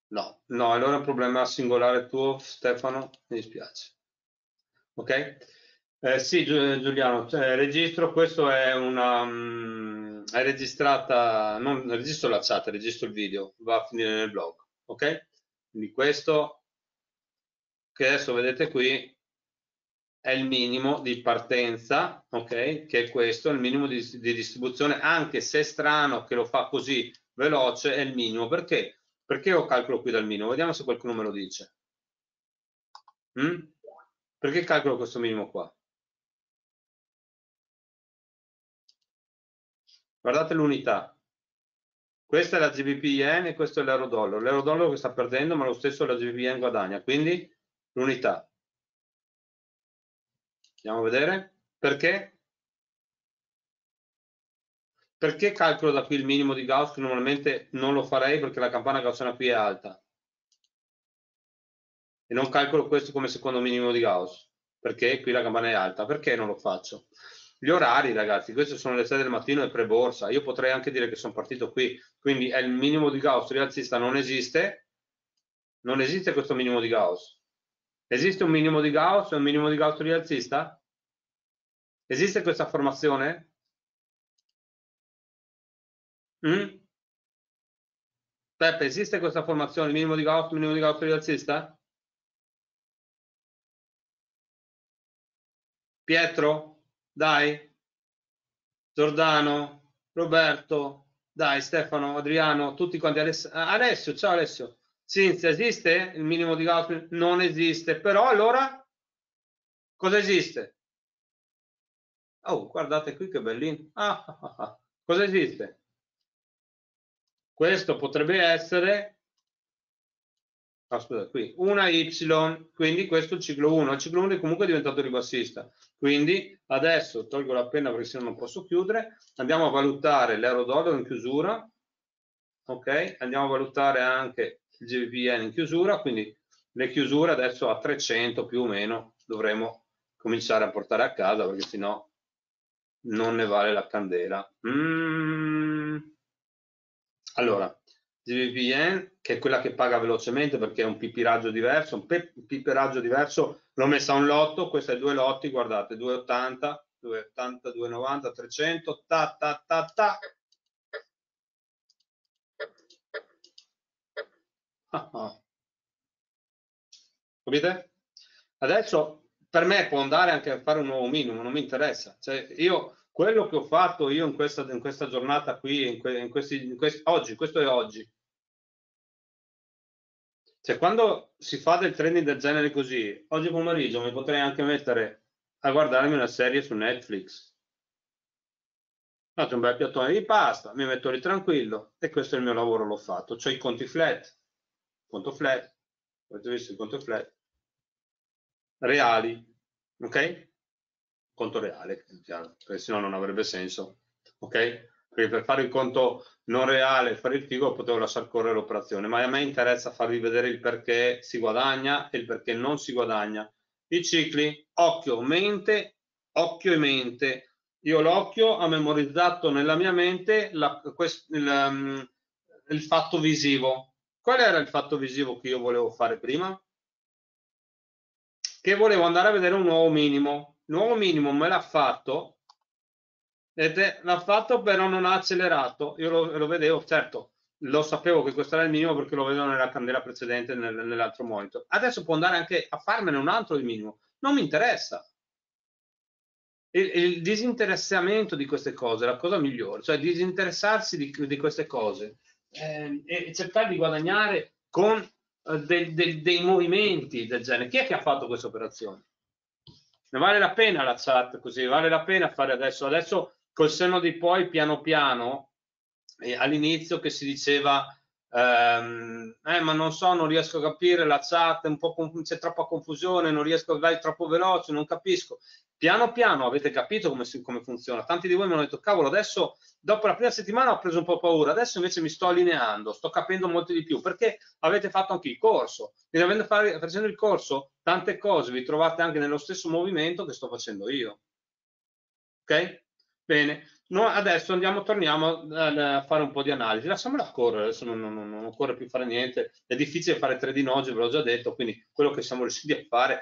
No, no, allora è un problema singolare tuo, Stefano, mi dispiace. Ok? Eh, sì, Giuliano, cioè, registro, questo è una... Um, è registrata, non registro la chat, registro il video, va a finire nel blog, ok? Quindi questo che adesso vedete qui è il minimo di partenza, ok? Che è questo, il minimo di, di, distribuzione, anche se è strano che lo fa così veloce, è il minimo. Perché? Perché io calcolo qui dal minimo? Vediamo se qualcuno me lo dice. Mm? Perché calcolo questo minimo qua? Guardate l'unità. Questa è la GBP Yen e questo è l'euro dollaro. L'euro dollaro che sta perdendo, ma lo stesso la GBP Yen guadagna. Quindi l'unità. Andiamo a vedere. Perché? Perché calcolo da qui il minimo di Gauss che normalmente non lo farei perché la campana gaussiana qui è alta? E non calcolo questo come secondo minimo di Gauss perché qui la campana è alta. Perché non lo faccio? Gli orari, ragazzi, queste sono le 6 del mattino e pre-borsa. Io potrei anche dire che sono partito qui, quindi è il minimo di Gauss rialzista non esiste. Non esiste questo minimo di Gauss. Esiste un minimo di Gauss e un minimo di Gauss rialzista? Esiste questa formazione? Mm? Peppe, esiste questa formazione, minimo di Gauss, minimo di Gauss rialzista? Pietro? Dai. Giordano? Roberto? Dai, Stefano, Adriano, tutti quanti. Aless Alessio, ciao Alessio. Cinzia, esiste il minimo di Gauss? Non esiste, però allora cosa esiste? Oh, guardate qui che bellino. Ah, ah, ah, ah. Cosa esiste? Questo potrebbe essere, oh, scusa, qui, una Y, quindi questo è il ciclo 1. Il ciclo 1 è comunque diventato ribassista. Quindi adesso tolgo la penna perché se no non posso chiudere. Andiamo a valutare l'euro dollaro in chiusura ok? Andiamo a valutare anche il GBPN in chiusura, quindi le chiusure adesso a 300 più o meno dovremo cominciare a portare a casa perché sennò non ne vale la candela. Mm. Allora, GVPN, che è quella che paga velocemente perché è un pipiraggio diverso, un pipiraggio diverso, l'ho messa a un lotto, questo è due lotti, guardate, 280, 280, 290, 300, ta ta ta ta. Ah, ah. Capite? Adesso per me può andare anche a fare un nuovo minimo, non mi interessa. Cioè, io quello che ho fatto io in questa, in questa giornata qui, in, que, in, questi, questi, oggi, questo è oggi. Cioè, quando si fa del training del genere così, oggi pomeriggio mi potrei anche mettere a guardarmi una serie su Netflix. Faccio un bel piattone di pasta, mi metto lì tranquillo e questo è il mio lavoro, l'ho fatto. C'ho i conti flat, conto flat, avete visto il conto flat, reali, ok? Conto reale, perché se no non avrebbe senso, ok? Perché per fare il conto non reale, fare il figo, potevo lasciare correre l'operazione, ma a me interessa farvi vedere il perché si guadagna e il perché non si guadagna. I cicli, occhio, mente, occhio e mente. Io l'occhio ho memorizzato nella mia mente la, quest, il, um, il fatto visivo. Qual era il fatto visivo che io volevo fare prima? che volevo andare a vedere un nuovo minimo. Nuovo minimo me l'ha fatto, vedete, l'ha fatto però non ha accelerato. Io lo, lo, vedevo, certo, lo sapevo che questo era il minimo perché lo vedo nella candela precedente nel, nell'altro monitor. Adesso può andare anche a farmene un altro di minimo. Non mi interessa. Il, il disinteressamento di queste cose è la cosa migliore, cioè disinteressarsi di, di queste cose eh, e cercare di guadagnare con eh, de, de, dei movimenti del genere. Chi è che ha fatto questa operazione? Ne vale la pena la chat così, vale la pena fare adesso. Adesso col senno di poi, piano piano, eh, all'inizio che si diceva ehm, eh, ma non so, non riesco a capire la chat, c'è troppa confusione, non riesco, vai troppo veloce, non capisco. Piano piano avete capito come, come funziona. Tanti di voi mi hanno detto, cavolo, adesso dopo la prima settimana ho preso un po' paura, adesso invece mi sto allineando, sto capendo molto di più, perché avete fatto anche il corso. E avendo fare, facendo il corso, tante cose vi trovate anche nello stesso movimento che sto facendo io. Ok? Bene, no, adesso andiamo, torniamo a, fare un po' di analisi. Lasciamola correre, adesso non, non, non, occorre più fare niente. È difficile fare 3 d oggi, ve l'ho già detto, quindi quello che siamo riusciti a fare.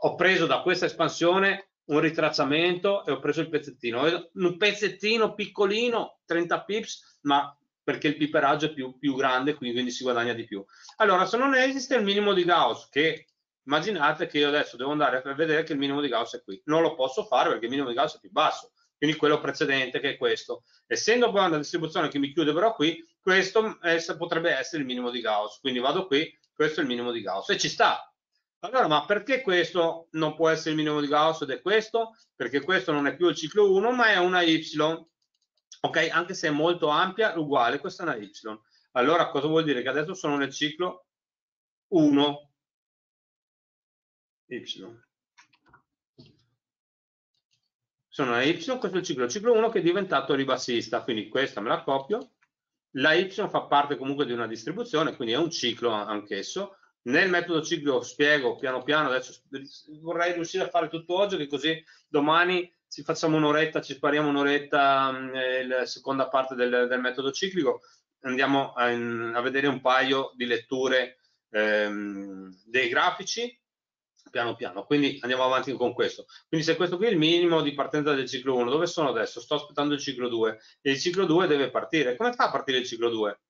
Ho preso da questa espansione un ritracciamento e ho preso il pezzettino. Un pezzettino piccolino, 30 pips, ma perché il piperaggio è più, più grande, quindi si guadagna di più. Allora, se non esiste il minimo di Gauss, che immaginate che io adesso devo andare a vedere che il minimo di Gauss è qui. Non lo posso fare perché il minimo di Gauss è più basso, quindi quello precedente che è questo. Essendo poi una distribuzione che mi chiude però qui, questo potrebbe essere il minimo di Gauss. Quindi vado qui, questo è il minimo di Gauss e ci sta, allora, ma perché questo non può essere il minimo di Gauss ed è questo? Perché questo non è più il ciclo 1, ma è una Y. Ok? Anche se è molto ampia, uguale, questa è una Y. Allora, cosa vuol dire? Che adesso sono nel ciclo 1. Y. Sono una Y, questo è il ciclo, ciclo 1 che è diventato ribassista, quindi questa me la copio. La Y fa parte comunque di una distribuzione, quindi è un ciclo anch'esso nel metodo ciclo spiego piano piano, adesso vorrei riuscire a fare tutto oggi, che così domani ci facciamo un'oretta, ci spariamo un'oretta mm, la seconda parte del, del, metodo ciclico, andiamo a, a, vedere un paio di letture ehm, dei grafici piano piano, quindi andiamo avanti con questo. Quindi se questo qui è il minimo di partenza del ciclo 1, dove sono adesso? Sto aspettando il ciclo 2 e il ciclo 2 deve partire. Come fa a partire il ciclo 2?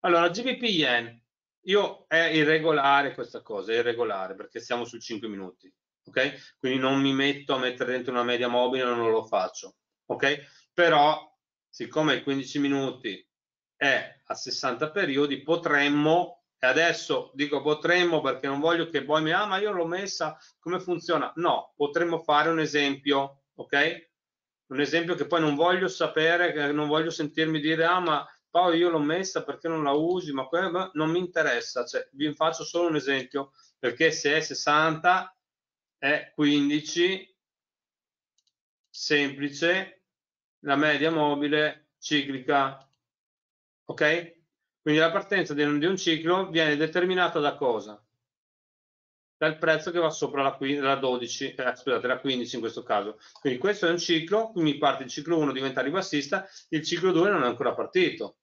Allora, GBP Yen, io è irregolare questa cosa, è irregolare perché siamo su 5 minuti, ok? Quindi non mi metto a mettere dentro una media mobile, non lo faccio, ok? Però, siccome i 15 minuti è a 60 periodi, potremmo, e adesso dico potremmo perché non voglio che poi mi, ah ma io l'ho messa, come funziona? No, potremmo fare un esempio, ok? Un esempio che poi non voglio sapere, che non voglio sentirmi dire, ah ma Paolo io l'ho messa perché non la usi, ma non mi interessa, cioè, vi faccio solo un esempio, perché se è 60 è 15, semplice, la media mobile ciclica, ok? Quindi la partenza di un, ciclo viene determinata da cosa? Dal prezzo che va sopra la, la 12, eh, scusate, la 15 in questo caso. Quindi questo è un ciclo, quindi parte il ciclo 1 diventa ribassista, il ciclo 2 non è ancora partito.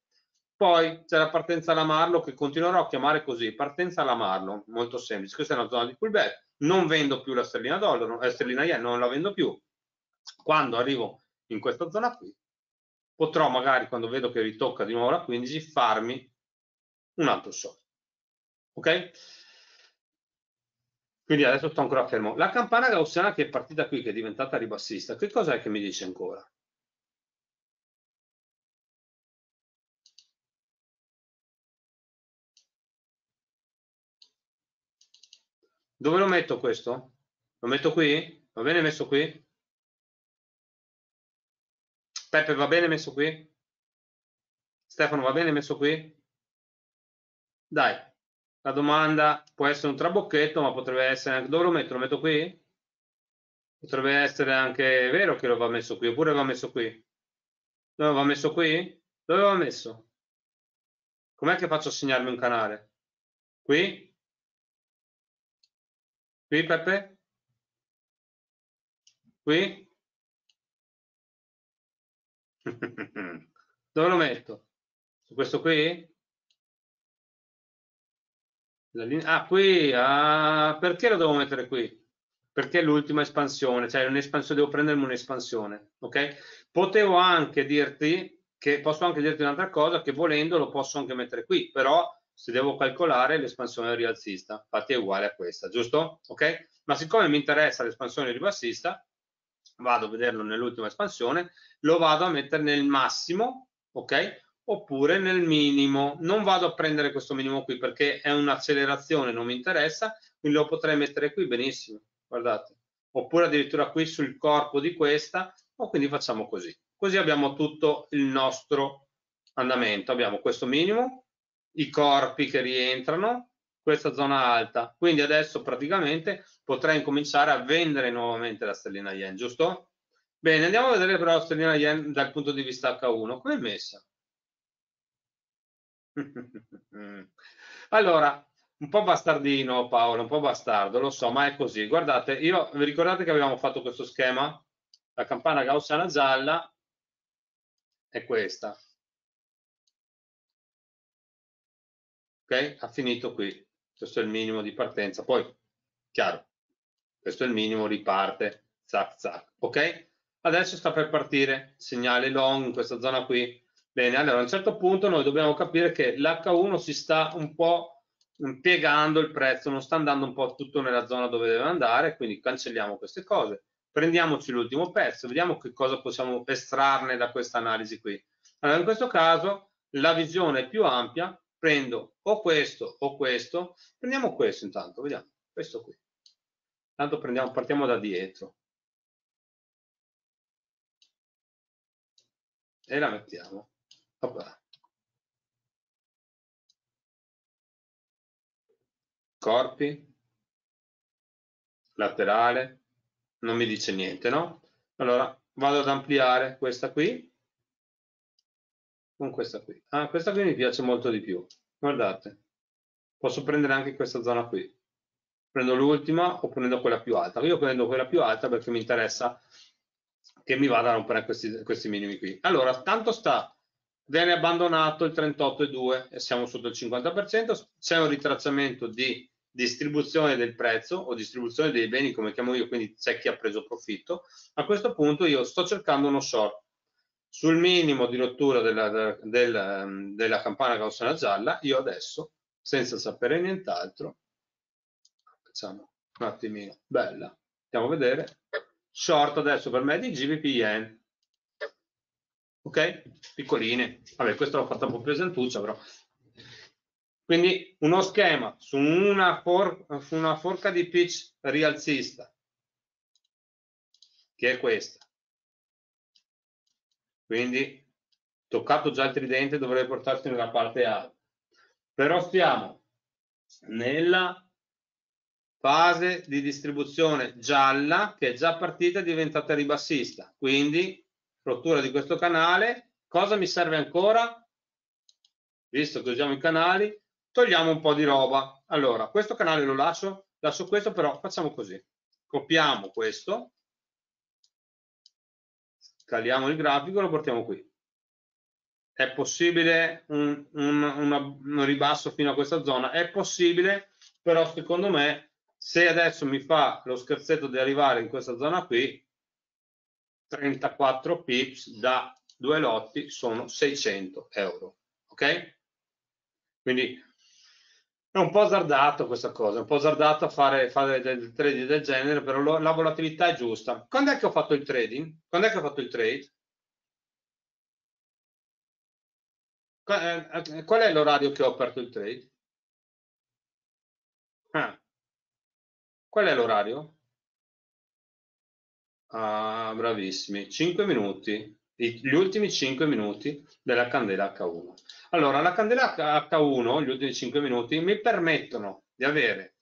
Poi c'è la partenza alla Marlo che continuerò a chiamare così, partenza alla Marlo, molto semplice. Questa è una zona di pullback, non vendo più la sterlina dollaro, la sterlina yen, non la vendo più. Quando arrivo in questa zona qui, potrò magari quando vedo che ritocca di nuovo la 15 farmi un altro short. Ok? Quindi adesso sto ancora fermo. La campana gaussiana che è partita qui, che è diventata ribassista, che cos'è che mi dice ancora? Dove lo metto questo? Lo metto qui? Va bene messo qui? Peppe va bene messo qui? Stefano va bene messo qui? Dai, la domanda può essere un trabocchetto, ma potrebbe essere anche... Dove lo metto? Lo metto qui? Potrebbe essere anche vero che lo va messo qui, oppure va messo qui. Dove va messo qui? Dove va messo? Com'è che faccio a segnarmi un canale? Qui? Qui Peppe? Qui? Dove lo metto? Su questo qui? Ah, qui? Ah, perché lo devo mettere qui? Perché è l'ultima espansione, cioè un'espansione, devo prendermi un'espansione, ok? Potevo anche dirti che posso anche dirti un'altra cosa, che volendo lo posso anche mettere qui, però se devo calcolare l'espansione rialzista, infatti è uguale a questa, giusto? Ok? Ma siccome mi interessa l'espansione ribassista, vado a vederlo nell'ultima espansione, lo vado a mettere nel massimo, ok? Oppure nel minimo. Non vado a prendere questo minimo qui perché è un'accelerazione, non mi interessa, quindi lo potrei mettere qui benissimo, guardate. Oppure addirittura qui sul corpo di questa, o quindi facciamo così. Così abbiamo tutto il nostro andamento. Abbiamo questo minimo, i corpi che rientrano, questa zona alta. Quindi adesso praticamente potrei incominciare a vendere nuovamente la sterlina yen, giusto? Bene, andiamo a vedere però la sterlina yen dal punto di vista H1. Come è messa? allora, un po' bastardino Paolo, un po' bastardo, lo so, ma è così. Guardate, io vi ricordate che avevamo fatto questo schema? La campana gaussiana gialla è questa. Ok? Ha finito qui, questo è il minimo di partenza, poi, chiaro, questo è il minimo, riparte, zac zac, ok? Adesso sta per partire, segnale long in questa zona qui, bene, allora a un certo punto noi dobbiamo capire che l'H1 si sta un po' piegando il prezzo, non sta andando un po' tutto nella zona dove deve andare, quindi cancelliamo queste cose, prendiamoci l'ultimo pezzo, vediamo che cosa possiamo estrarne da questa analisi qui. Allora, in questo caso la visione più ampia, prendo o questo o questo, prendiamo questo intanto, vediamo, questo qui. Tanto prendiamo, partiamo da dietro. E la mettiamo. Opla. Corpi, laterale, non mi dice niente, no? Allora vado ad ampliare questa qui con questa qui. Ah, questa qui mi piace molto di più. Guardate, posso prendere anche questa zona qui. Prendo l'ultima o prendo quella più alta. Io prendo quella più alta perché mi interessa che mi vada a rompere questi, questi minimi qui. Allora, tanto sta, viene abbandonato il 38,2 e siamo sotto il 50%, c'è un ritracciamento di distribuzione del prezzo o distribuzione dei beni come chiamo io, quindi c'è chi ha preso profitto. A questo punto io sto cercando uno short sul minimo di rottura della, della, della campana gaussiana gialla, io adesso, senza sapere nient'altro, facciamo un attimino, bella, andiamo a vedere, short adesso per me di GBP Yen, ok? Piccoline, vabbè questo l'ho fatta un po' pesantuccia però. Quindi uno schema su una, for una forca di pitch rialzista, che è questa, quindi toccato già il tridente dovrei portarsi nella parte alta però stiamo nella fase di distribuzione gialla che è già partita e diventata ribassista. Quindi rottura di questo canale. Cosa mi serve ancora? Visto che usiamo i canali, togliamo un po' di roba. Allora, questo canale lo lascio, lascio questo, però facciamo così. Copiamo questo, scaliamo il grafico e lo portiamo qui. È possibile un, un, una, un ribasso fino a questa zona? È possibile, però secondo me se adesso mi fa lo scherzetto di arrivare in questa zona qui, 34 pips da due lotti sono 600 euro. Ok? Quindi è un po' azzardato questa cosa, è un po' azzardato fare, fare del trading del genere, però lo, la volatilità è giusta. Quando è che ho fatto il trading? Quando è che ho fatto il trade? Eh, qual è l'orario che ho aperto il trade? Ah. Qual è l'orario? Ah, bravissimi, 5 minuti, gli ultimi 5 minuti della candela H1. Allora, la candela H1, gli ultimi 5 minuti, mi permettono di avere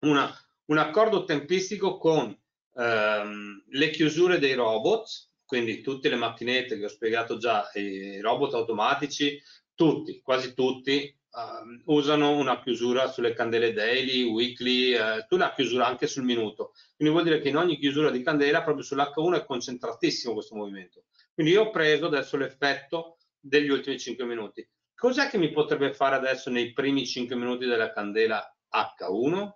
una, un accordo tempistico con ehm, le chiusure dei robot, quindi tutte le macchinette che ho spiegato già, i robot automatici, tutti, quasi tutti, uh, usano una chiusura sulle candele daily, weekly, uh, tu la chiusura anche sul minuto. Quindi vuol dire che in ogni chiusura di candela, proprio sull'H1 è concentratissimo questo movimento. Quindi io ho preso adesso l'effetto degli ultimi 5 minuti. Cos'è che mi potrebbe fare adesso nei primi 5 minuti della candela H1?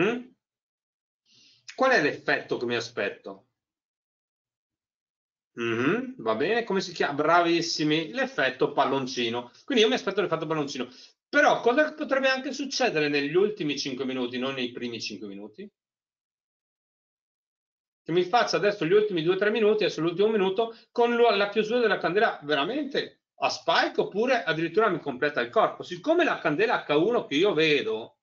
Mm? Qual è l'effetto che mi aspetto? Mm -hmm, va bene, come si chiama? Bravissimi, l'effetto palloncino. Quindi io mi aspetto l'effetto palloncino. Però cosa potrebbe anche succedere negli ultimi 5 minuti, non nei primi 5 minuti? Che mi faccia adesso gli ultimi 2-3 minuti, adesso l'ultimo minuto, con la chiusura della candela veramente a spike oppure addirittura mi completa il corpo. Siccome la candela H1 che io vedo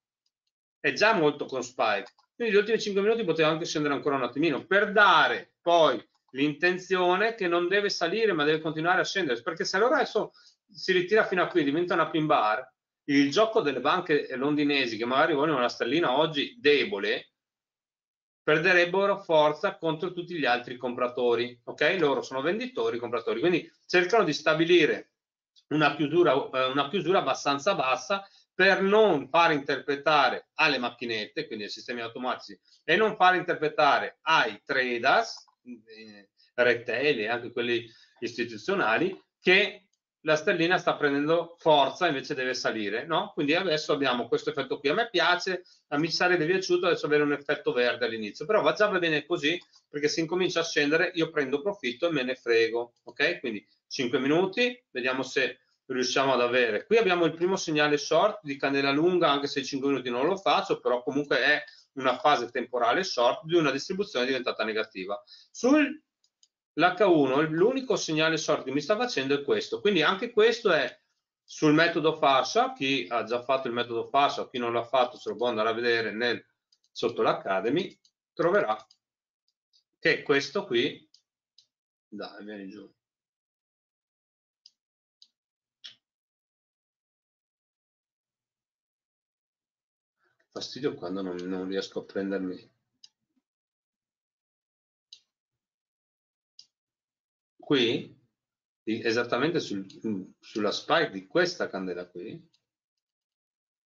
è già molto con spike, quindi gli ultimi 5 minuti poteva anche scendere ancora un attimino per dare poi l'intenzione che non deve salire ma deve continuare a scendere perché se allora adesso si ritira fino a qui diventa una pin bar il gioco delle banche londinesi che magari vogliono una stellina oggi debole perderebbero forza contro tutti gli altri compratori ok? Loro sono venditori compratori. Quindi cercano di stabilire una chiusura, eh, una chiusura abbastanza bassa per non far interpretare alle macchinette, quindi ai sistemi automatici, e non far interpretare ai traders eh, retail e anche quelli istituzionali, che la stellina sta prendendo forza invece deve salire, no? Quindi adesso abbiamo questo effetto qui. A me piace, a mi sarebbe piaciuto adesso avere un effetto verde all'inizio, però va già bene così, perché se incomincia a scendere io prendo profitto e me ne frego, ok? Quindi 5 minuti, vediamo se riusciamo ad avere. Qui abbiamo il primo segnale short di candela lunga, anche se 5 minuti non lo faccio, però comunque è una fase temporale short di una distribuzione diventata negativa. Sull'H1 l'unico segnale short che mi sta facendo è questo, quindi anche questo è sul metodo fascia, chi ha già fatto il metodo fascia, chi non l'ha fatto se lo può andare a vedere nel, sotto l'Academy, troverà che questo qui, dai vieni giù, fastidio quando non, non riesco a prendermi qui esattamente sul, sulla spike di questa candela qui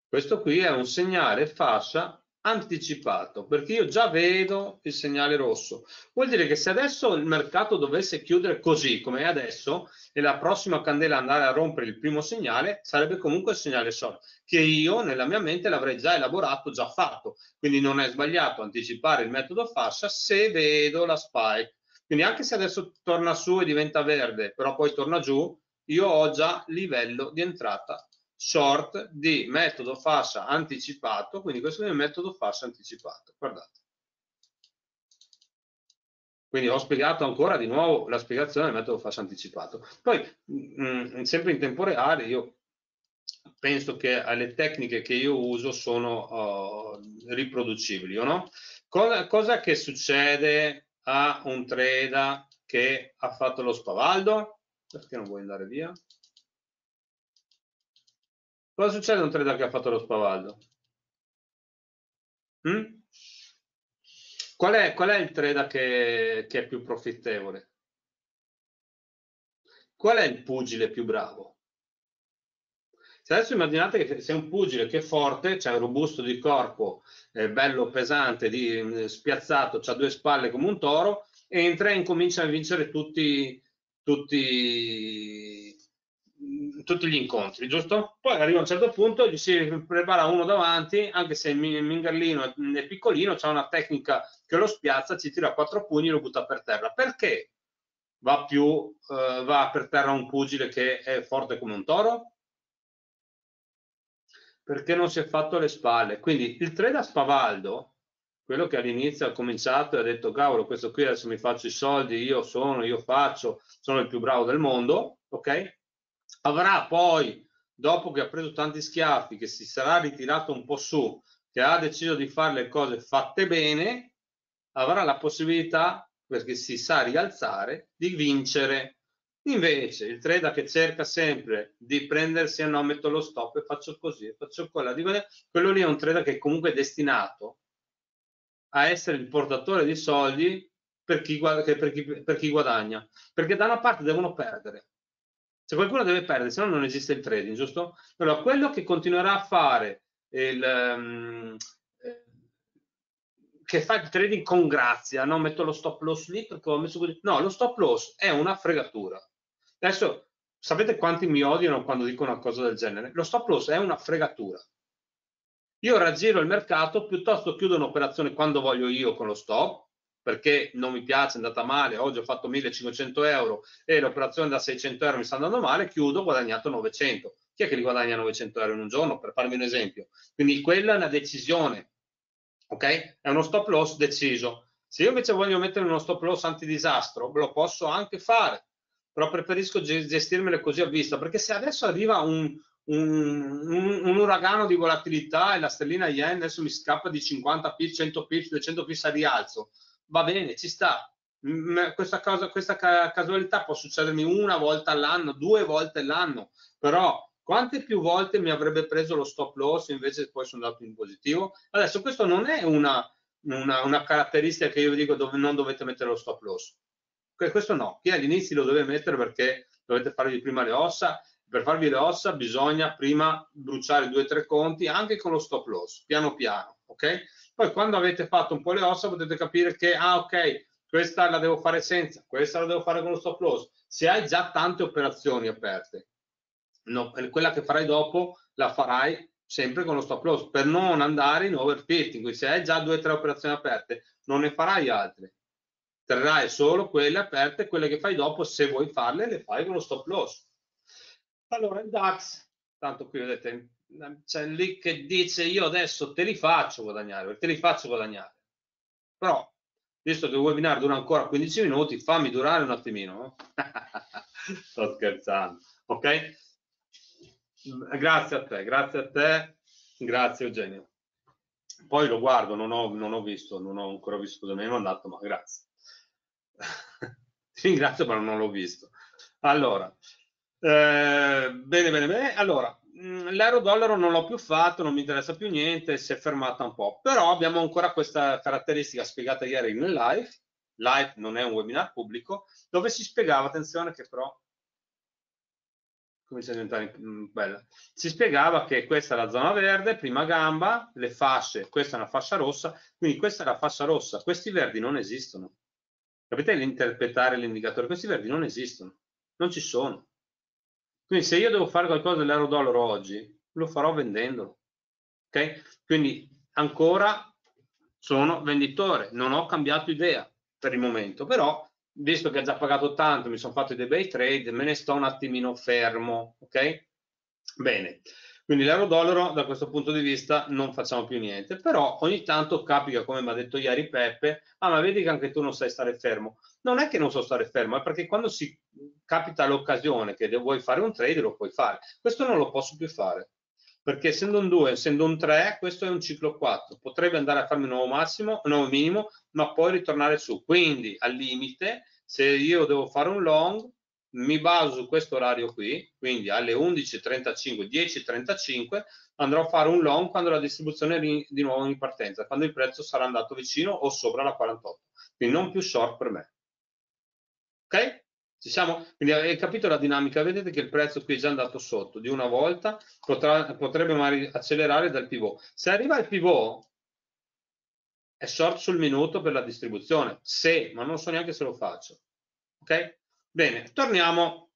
questo qui è un segnale fascia anticipato perché io già vedo il segnale rosso. Vuol dire che se adesso il mercato dovesse chiudere così come è adesso e la prossima candela andare a rompere il primo segnale sarebbe comunque il segnale short che io nella mia mente l'avrei già elaborato già fatto. Quindi non è sbagliato anticipare il metodo fascia se vedo la spike quindi anche se adesso torna su e diventa verde però poi torna giù io ho già livello di entrata short di metodo fascia anticipato, quindi questo è il metodo fascia anticipato, guardate. Quindi ho spiegato ancora di nuovo la spiegazione del metodo fascia anticipato. Poi, mh, mm, sempre in tempo reale, io penso che le tecniche che io uso sono uh, riproducibili, no? Cosa, cosa che succede a un trader che ha fatto lo spavaldo? Perché non vuoi andare via? Cosa succede a un trader che ha fatto lo spavaldo? Mm? Qual, è, qual, è, il trader che, che, è più profittevole? qual è il pugile più bravo? Se adesso immaginate che sei un pugile che è forte, cioè robusto di corpo, è bello pesante, di, spiazzato, ha due spalle come un toro, entra e incomincia a vincere tutti, tutti, tutti gli incontri, giusto? Poi arriva a un certo punto, gli si prepara uno davanti, anche se il mingarlino è piccolino, c'è una tecnica che lo spiazza, ci tira quattro pugni e lo butta per terra. Perché va, più, eh, va per terra un pugile che è forte come un toro? Perché non si è fatto le spalle. Quindi il trade a spavaldo, quello che all'inizio ha cominciato e ha detto cavolo questo qui adesso mi faccio i soldi, io sono, io faccio, sono il più bravo del mondo, ok? Avrà poi, dopo che ha preso tanti schiaffi, che si sarà ritirato un po' su, che ha deciso di fare le cose fatte bene, avrà la possibilità, perché si sa rialzare, di vincere. Invece il trader che cerca sempre di prendersi no, metto lo stop e faccio così, faccio quella, quello lì è un trader che è comunque destinato a essere il portatore di soldi per chi, per chi, per chi guadagna, perché da una parte devono perdere. Se qualcuno deve perdere, se no non esiste il trading, giusto? Allora, quello che continuerà a fare il, um, che fa il trading con grazia, no? Metto lo stop loss lì perché ho messo così. No, lo stop loss è una fregatura. Adesso, sapete quanti mi odiano quando dico una cosa del genere? Lo stop loss è una fregatura. Io raggiro il mercato, piuttosto chiudo un'operazione quando voglio io con lo stop, perché non mi piace, è andata male, oggi ho fatto 1500 euro e l'operazione da 600 euro mi sta andando male, chiudo, ho guadagnato 900. Chi è che li guadagna 900 euro in un giorno? Per farvi un esempio. Quindi quella è una decisione, ok? È uno stop loss deciso. Se io invece voglio mettere uno stop loss antidisastro, lo posso anche fare, però preferisco gestirmele così a vista, perché se adesso arriva un, un, un, un, uragano di volatilità e la stellina yen adesso mi scappa di 50 pips, 100 pips, 200 pips a rialzo. Va bene, ci sta. Questa, cosa, questa casualità può succedermi una volta all'anno, due volte all'anno, però quante più volte mi avrebbe preso lo stop loss invece poi sono andato in positivo? Adesso questo non è una, una, una caratteristica che io dico dove non dovete mettere lo stop loss. Questo no, chi all'inizio lo deve mettere perché dovete farvi prima le ossa per farvi le ossa bisogna prima bruciare due o tre conti anche con lo stop loss, piano piano, ok? Poi quando avete fatto un po' le ossa potete capire che, ah ok, questa la devo fare senza, questa la devo fare con lo stop loss. Se hai già tante operazioni aperte, no, quella che farai dopo la farai sempre con lo stop loss per non andare in overfitting. Se hai già due o tre operazioni aperte, non ne farai altre. Terrai solo quelle aperte, quelle che fai dopo, se vuoi farle, le fai con lo stop loss allora il DAX, tanto qui vedete, c'è lì che dice io adesso te li faccio guadagnare, te li faccio guadagnare. Però, visto che il webinar dura ancora 15 minuti, fammi durare un attimino. Sto scherzando, ok? Grazie a te, grazie a te, grazie Eugenio. Poi lo guardo, non ho, non ho visto, non ho ancora visto dove mi hai mandato, ma grazie. Ti ringrazio, ma non l'ho visto. Allora, eh, bene, bene, bene. Allora, mm, l'euro dollaro non l'ho più fatto, non mi interessa più niente, si è fermata un po', però abbiamo ancora questa caratteristica spiegata ieri nel live, live non è un webinar pubblico, dove si spiegava, attenzione che però comincia a diventare mm, bella, si spiegava che questa è la zona verde, prima gamba, le fasce, questa è una fascia rossa, quindi questa è la fascia rossa, questi verdi non esistono. Capite l'interpretare l'indicatore? Questi verdi non esistono, non ci sono. Quindi se io devo fare qualcosa dell'euro dollaro oggi, lo farò vendendolo. Ok? Quindi ancora sono venditore, non ho cambiato idea per il momento, però visto che ha già pagato tanto, mi sono fatto dei bei trade, me ne sto un attimino fermo, ok? Bene, quindi l'euro dollaro da questo punto di vista non facciamo più niente, però ogni tanto capita, come mi ha detto ieri Peppe, ah ma vedi che anche tu non sai stare fermo non è che non so stare fermo, è perché quando si capita l'occasione che vuoi fare un trade lo puoi fare. Questo non lo posso più fare, perché essendo un 2, essendo un 3, questo è un ciclo 4. Potrebbe andare a farmi un nuovo massimo, un nuovo minimo, ma poi ritornare su. Quindi, al limite, se io devo fare un long, mi baso su questo orario qui, quindi alle 11.35, 10.35, andrò a fare un long quando la distribuzione è di nuovo in partenza, quando il prezzo sarà andato vicino o sopra la 48. Quindi non più short per me. Ok? Ci siamo? Quindi hai capito la dinamica? Vedete che il prezzo qui è già andato sotto di una volta, potrà, potrebbe magari accelerare dal pivot. Se arriva al pivot, è short sul minuto per la distribuzione. Se, ma non so neanche se lo faccio. Ok? Bene, torniamo,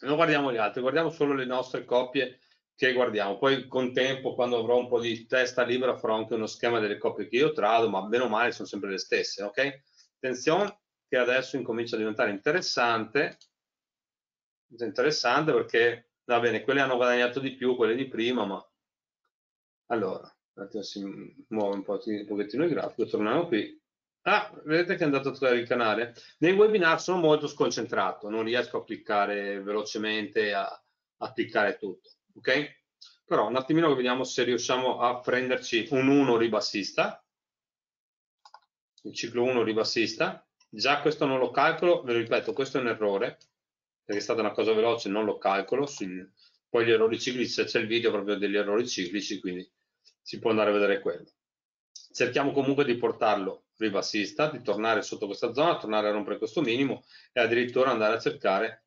non guardiamo gli altri, guardiamo solo le nostre coppie che guardiamo. Poi con tempo, quando avrò un po' di testa libera, farò anche uno schema delle coppie che io trado, ma bene o male sono sempre le stesse, ok? Attenzione che adesso incomincia a diventare interessante, interessante perché, va bene, quelle hanno guadagnato di più, quelle di prima, ma... Allora, un attimo si muove un, po', un pochettino il grafico, torniamo qui. Ah, vedete che è andato a trovare il canale? Nei webinar sono molto sconcentrato, non riesco a cliccare velocemente, a, a cliccare tutto, ok? Però un attimino vediamo se riusciamo a prenderci un 1 ribassista, il ciclo 1 ribassista, già questo non lo calcolo, ve lo ripeto, questo è un errore, perché è stata una cosa veloce, non lo calcolo, poi gli errori ciclici, c'è il video proprio degli errori ciclici, quindi si può andare a vedere quello. Cerchiamo comunque di portarlo ribassista, di tornare sotto questa zona, tornare a rompere questo minimo e addirittura andare a cercare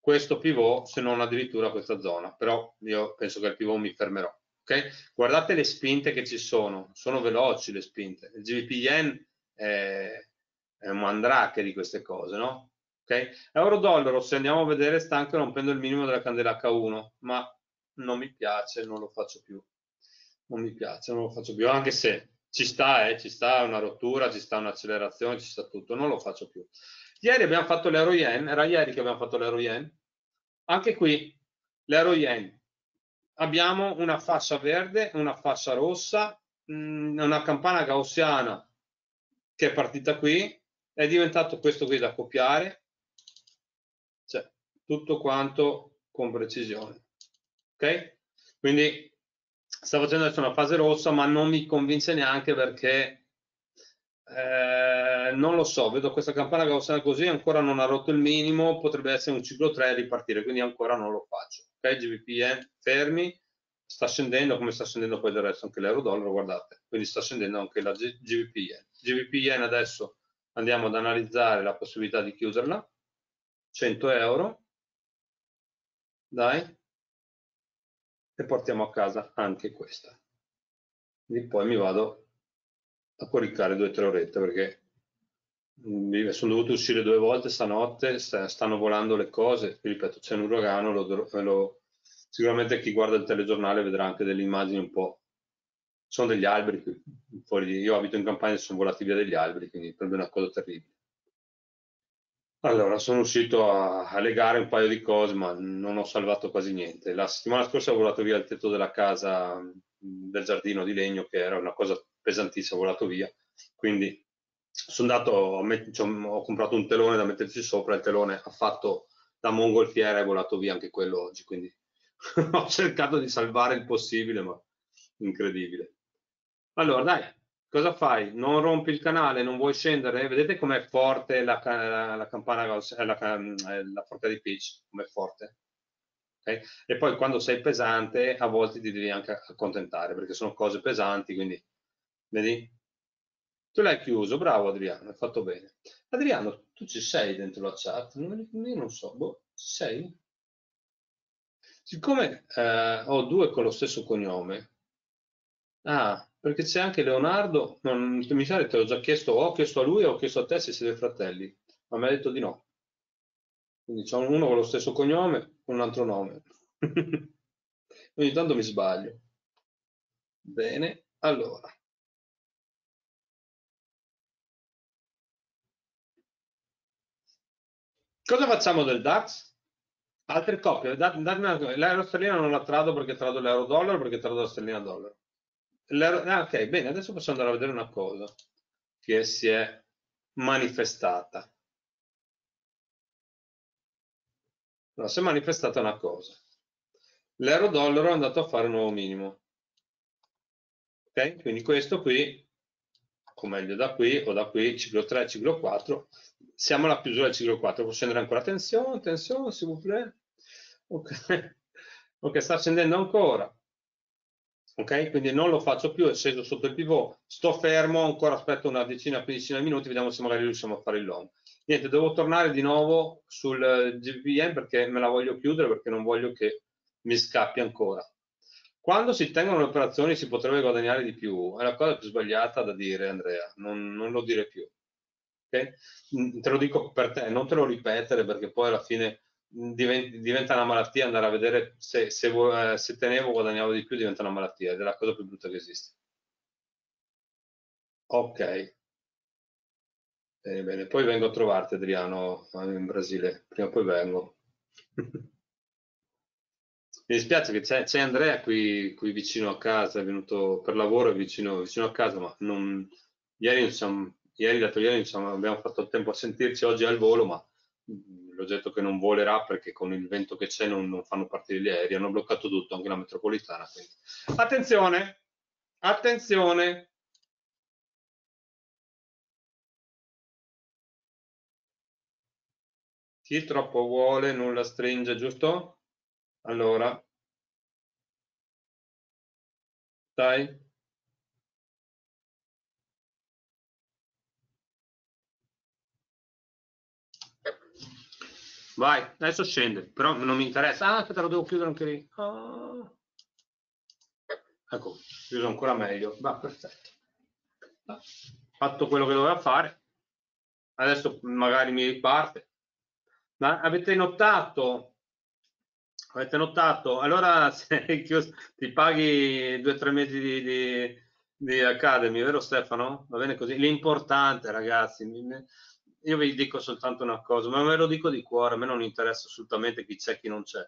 questo pivot, se non addirittura questa zona. Però io penso che al pivot mi fermerò. Okay? Guardate le spinte che ci sono, sono veloci le spinte. Il GBP Yen è, è un mandrake di queste cose, no? Okay? Euro-dollaro, se andiamo a vedere, sta anche rompendo il minimo della candela H1, ma non mi piace, non lo faccio più non mi piace, non lo faccio più, anche se ci sta, eh, ci sta una rottura, ci sta un'accelerazione, ci sta tutto, non lo faccio più. Ieri abbiamo fatto l'Euro Yen, era ieri che abbiamo fatto l'Euro Yen, anche qui l'Euro Yen, abbiamo una fascia verde, una fascia rossa, mm, una campana gaussiana che è partita qui, è diventato questo qui da copiare, cioè tutto quanto con precisione. Ok? Quindi sta facendo adesso una fase rossa, ma non mi convince neanche perché eh, non lo so, vedo questa campana gaussiana così, ancora non ha rotto il minimo, potrebbe essere un ciclo 3 e ripartire, quindi ancora non lo faccio. Ok, GBP fermi, sta scendendo come sta scendendo poi del resto anche l'euro dollaro, guardate, quindi sta scendendo anche la GBP yen. GBP yen adesso andiamo ad analizzare la possibilità di chiuderla, 100 euro, dai, e portiamo a casa anche questa. Quindi poi mi vado a coricare due o tre orette perché mm, sono dovuto uscire due volte stanotte, stanno volando le cose, ripeto c'è un uragano, lo, lo, sicuramente chi guarda il telegiornale vedrà anche delle immagini un po', sono degli alberi, fuori, io abito in campagna e sono volati via degli alberi, quindi è proprio una cosa terribile. Allora, sono uscito a, a, legare un paio di cose, ma non ho salvato quasi niente. La settimana scorsa ho volato via il tetto della casa, del giardino di legno, che era una cosa pesantissima, ho volato via. Quindi sono andato, ho comprato un telone da metterci sopra, il telone ha fatto da mongolfiera e è volato via anche quello oggi, quindi ho cercato di salvare il possibile, ma incredibile. Allora, dai, cosa fai? Non rompi il canale, non vuoi scendere? Vedete com'è forte la, la, la campana, eh, la, eh, la forca di pitch, com'è forte? Okay? E poi quando sei pesante a volte ti devi anche accontentare perché sono cose pesanti, quindi vedi? Tu l'hai chiuso, bravo Adriano, hai fatto bene. Adriano, tu ci sei dentro la chat? Io non so, boh, ci sei? Siccome eh, ho due con lo stesso cognome, ah, perché c'è anche Leonardo, non, mi sa che te l'ho già chiesto, ho chiesto a lui ho chiesto a te se siete fratelli, ma mi ha detto di no. Quindi c'è uno con lo stesso cognome, un altro nome. Ogni tanto mi sbaglio. Bene, allora. Cosa facciamo del DAX? Altre coppie, l'euro sterlina non la trado perché trado l'euro dollaro, perché trado la sterlina dollaro. Ah, ok, bene, adesso possiamo andare a vedere una cosa che si è manifestata. Allora, si è manifestata una cosa. L'euro dollaro è andato a fare un nuovo minimo. Ok? Quindi questo qui, o meglio da qui o da qui, ciclo 3, ciclo 4, siamo alla chiusura del ciclo 4. Può scendere ancora, attenzione, attenzione, vous plaît. Ok, ok, sta scendendo ancora ok? Quindi non lo faccio più, è sceso sotto il pivot, sto fermo, ancora aspetto una decina, quindicina di minuti, vediamo se magari riusciamo a fare il long. Niente, devo tornare di nuovo sul GPM perché me la voglio chiudere perché non voglio che mi scappi ancora. Quando si tengono le operazioni si potrebbe guadagnare di più, è la cosa più sbagliata da dire Andrea, non, non lo dire più. Okay? Mm, te lo dico per te, non te lo ripetere perché poi alla fine diventa, una malattia andare a vedere se, se, eh, se tenevo guadagnavo di più diventa una malattia ed è la cosa più brutta che esiste. Ok. Bene, bene. Poi vengo a trovarti Adriano in Brasile, prima o poi vengo. Mi dispiace che c'è, Andrea qui, qui, vicino a casa, è venuto per lavoro vicino, vicino a casa, ma non, ieri, ieri l'altro ieri insomma, abbiamo fatto il tempo a sentirci oggi al volo, ma l'ho detto che non volerà perché con il vento che c'è non, non, fanno partire gli aerei, hanno bloccato tutto, anche la metropolitana. Quindi. Attenzione, attenzione, Chi troppo vuole nulla stringe, giusto? Allora, dai. Vai, adesso scende, però non mi interessa. Ah, aspetta, lo devo chiudere anche lì. Ah. Ecco, chiuso ancora meglio. Va, perfetto. Fatto quello che doveva fare. Adesso magari mi riparte. Ma avete notato? Avete notato? Allora se ti paghi due o tre mesi di, di, di, Academy, vero Stefano? Va bene così? L'importante, ragazzi, io vi dico soltanto una cosa, ma ve lo dico di cuore, a me non interessa assolutamente chi c'è e chi non c'è.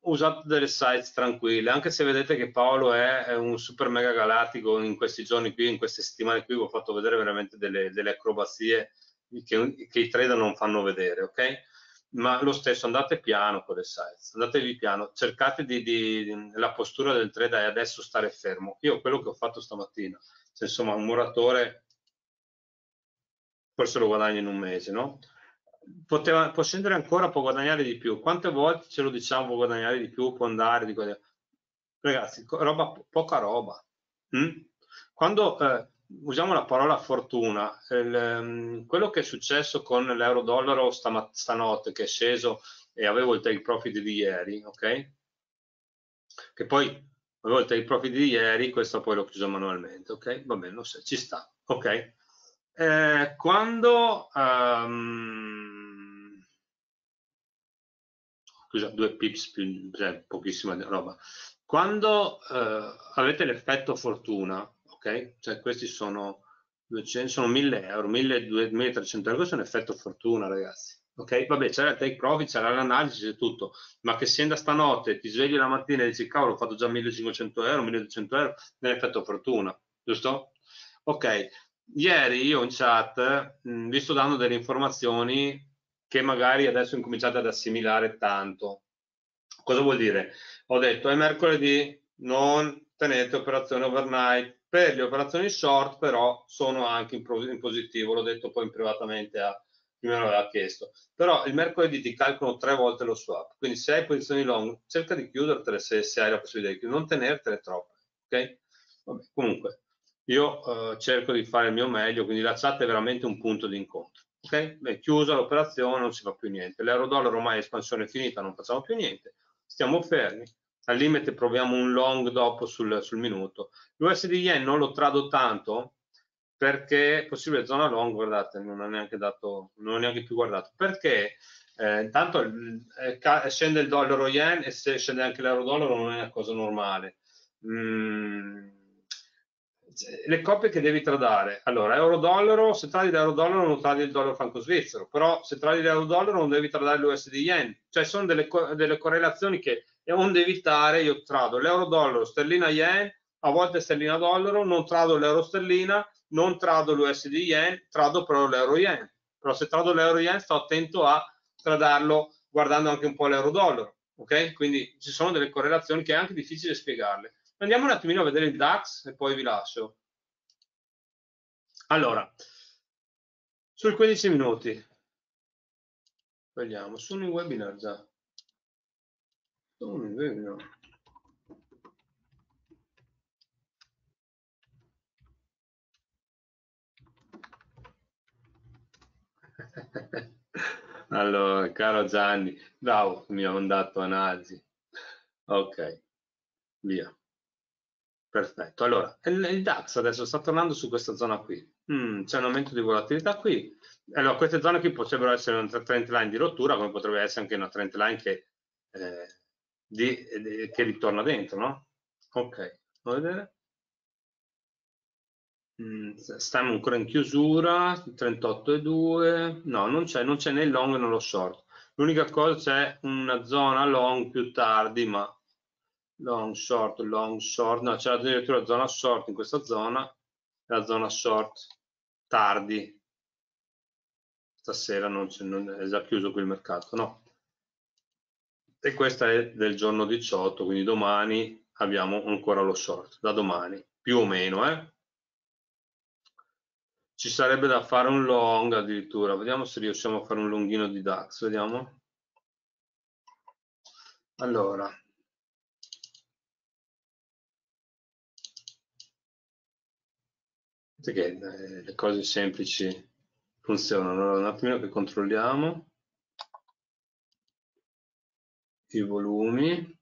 Usate delle sites tranquille, anche se vedete che Paolo è, un super mega galattico in questi giorni qui, in queste settimane qui, vi ho fatto vedere veramente delle, delle acrobazie che, che i trader non fanno vedere, ok? ma lo stesso andate piano con le sites, andatevi piano, cercate di, di, la postura del trader è adesso stare fermo. Io quello che ho fatto stamattina, se insomma un muratore forse lo guadagna in un mese, no? Poteva, può scendere ancora, può guadagnare di più. Quante volte ce lo diciamo può guadagnare di più, può andare di Ragazzi, roba, poca roba. Mm? Quando eh, usiamo la parola fortuna, il, ehm, quello che è successo con l'euro-dollaro stanotte che è sceso e avevo il take profit di ieri, ok? Che poi avevo il take profit di ieri, questo poi l'ho chiuso manualmente, ok? Va bene, so, ci sta, ok? Eh, quando um, scusa, due pips più, cioè, pochissima roba. Quando uh, avete l'effetto fortuna, ok? Cioè questi sono, 200, sono 1000 euro, 1300 euro, questo è un effetto fortuna ragazzi. Ok, vabbè, c'era il take profit, c'era l'analisi e tutto, ma che scenda stanotte, ti svegli la mattina e dici cavolo, ho fatto già 1500 euro, 1200 euro, è un effetto fortuna, giusto? Ok, ieri io in chat vi sto dando delle informazioni che magari adesso incominciate ad assimilare tanto. Cosa vuol dire? Ho detto è mercoledì, non tenete operazioni overnight, per le operazioni short però sono anche in, in positivo, l'ho detto poi privatamente a chi me l'aveva chiesto. Però il mercoledì ti calcolano tre volte lo swap, quindi se hai posizioni long cerca di chiudertele se, se hai la possibilità di chiudere, non tenertele troppe, ok? Vabbè, comunque, io eh, cerco di fare il mio meglio, quindi la chat è veramente un punto di incontro. Ok? Beh, chiusa l'operazione, non si fa più niente. L'euro-dollaro ormai è espansione finita, non facciamo più niente. Stiamo fermi, al limite proviamo un long dopo sul, sul minuto. L'USD Yen non lo trado tanto perché possibile zona long, guardate, non ho neanche, dato, non ho neanche più guardato, perché eh, intanto eh, scende il dollaro yen e se scende anche l'euro dollaro non è una cosa normale. Mm, le coppie che devi tradare, allora euro-dollaro, se tradi l'euro-dollaro non tradi il dollaro franco-svizzero, però se tradi l'euro-dollaro non devi tradare l'USD yen, cioè sono delle, delle correlazioni che onde evitare, io trado l'euro-dollaro, sterlina-yen, a volte sterlina-dollaro, non trado l'euro-sterlina, non trado l'USD yen, trado però l'euro-yen. Però se trado l'euro-yen sto attento a tradarlo guardando anche un po' l'euro-dollaro, ok? Quindi ci sono delle correlazioni che è anche difficile spiegarle. Andiamo un attimino a vedere il DAX e poi vi lascio. Allora, sul 15 minuti, vediamo, sono in webinar già. Sono in webinar. Allora, caro Gianni, bravo, mi ha mandato analisi. Ok, via. Perfetto. Allora, il, DAX adesso sta tornando su questa zona qui. Mm, c'è un aumento di volatilità qui. Allora, queste zone qui potrebbero essere una trend line di rottura, come potrebbe essere anche una trend line che, eh, di, di, che ritorna dentro, no? Ok, a vedere. Mm, stiamo ancora in chiusura, 38,2, no, non c'è, non c'è né il long né lo short. L'unica cosa c'è una zona long più tardi, ma long short, long short, no, c'è addirittura zona short in questa zona, la zona short tardi. Stasera non, non è già chiuso qui il mercato, no? E questa è del giorno 18, quindi domani abbiamo ancora lo short, da domani, più o meno, eh? Ci sarebbe da fare un long addirittura, vediamo se riusciamo a fare un lunghino di DAX, vediamo. Allora, che eh, le cose semplici funzionano. Allora, un attimino che controlliamo i volumi.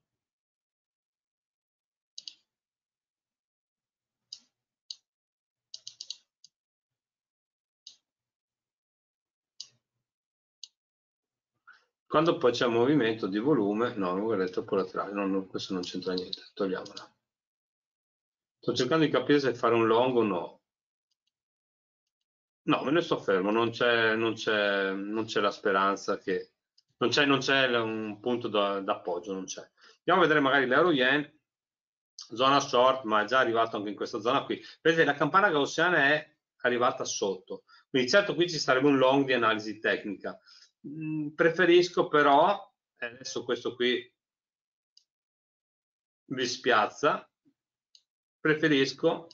Quando poi c'è un movimento di volume, no, non è troppo laterale, no, no, questo non c'entra niente, togliamola. Sto cercando di capire se fare un long o no. No, me ne sto fermo, non c'è, non c'è, non c'è la speranza che... Non c'è, non c'è un punto d'appoggio, non c'è. Andiamo a vedere magari l'euro yen, zona short, ma è già arrivato anche in questa zona qui. Vedete, la campana gaussiana è arrivata sotto. Quindi certo qui ci sarebbe un long di analisi tecnica. Mm, preferisco però, adesso questo qui vi spiazza, preferisco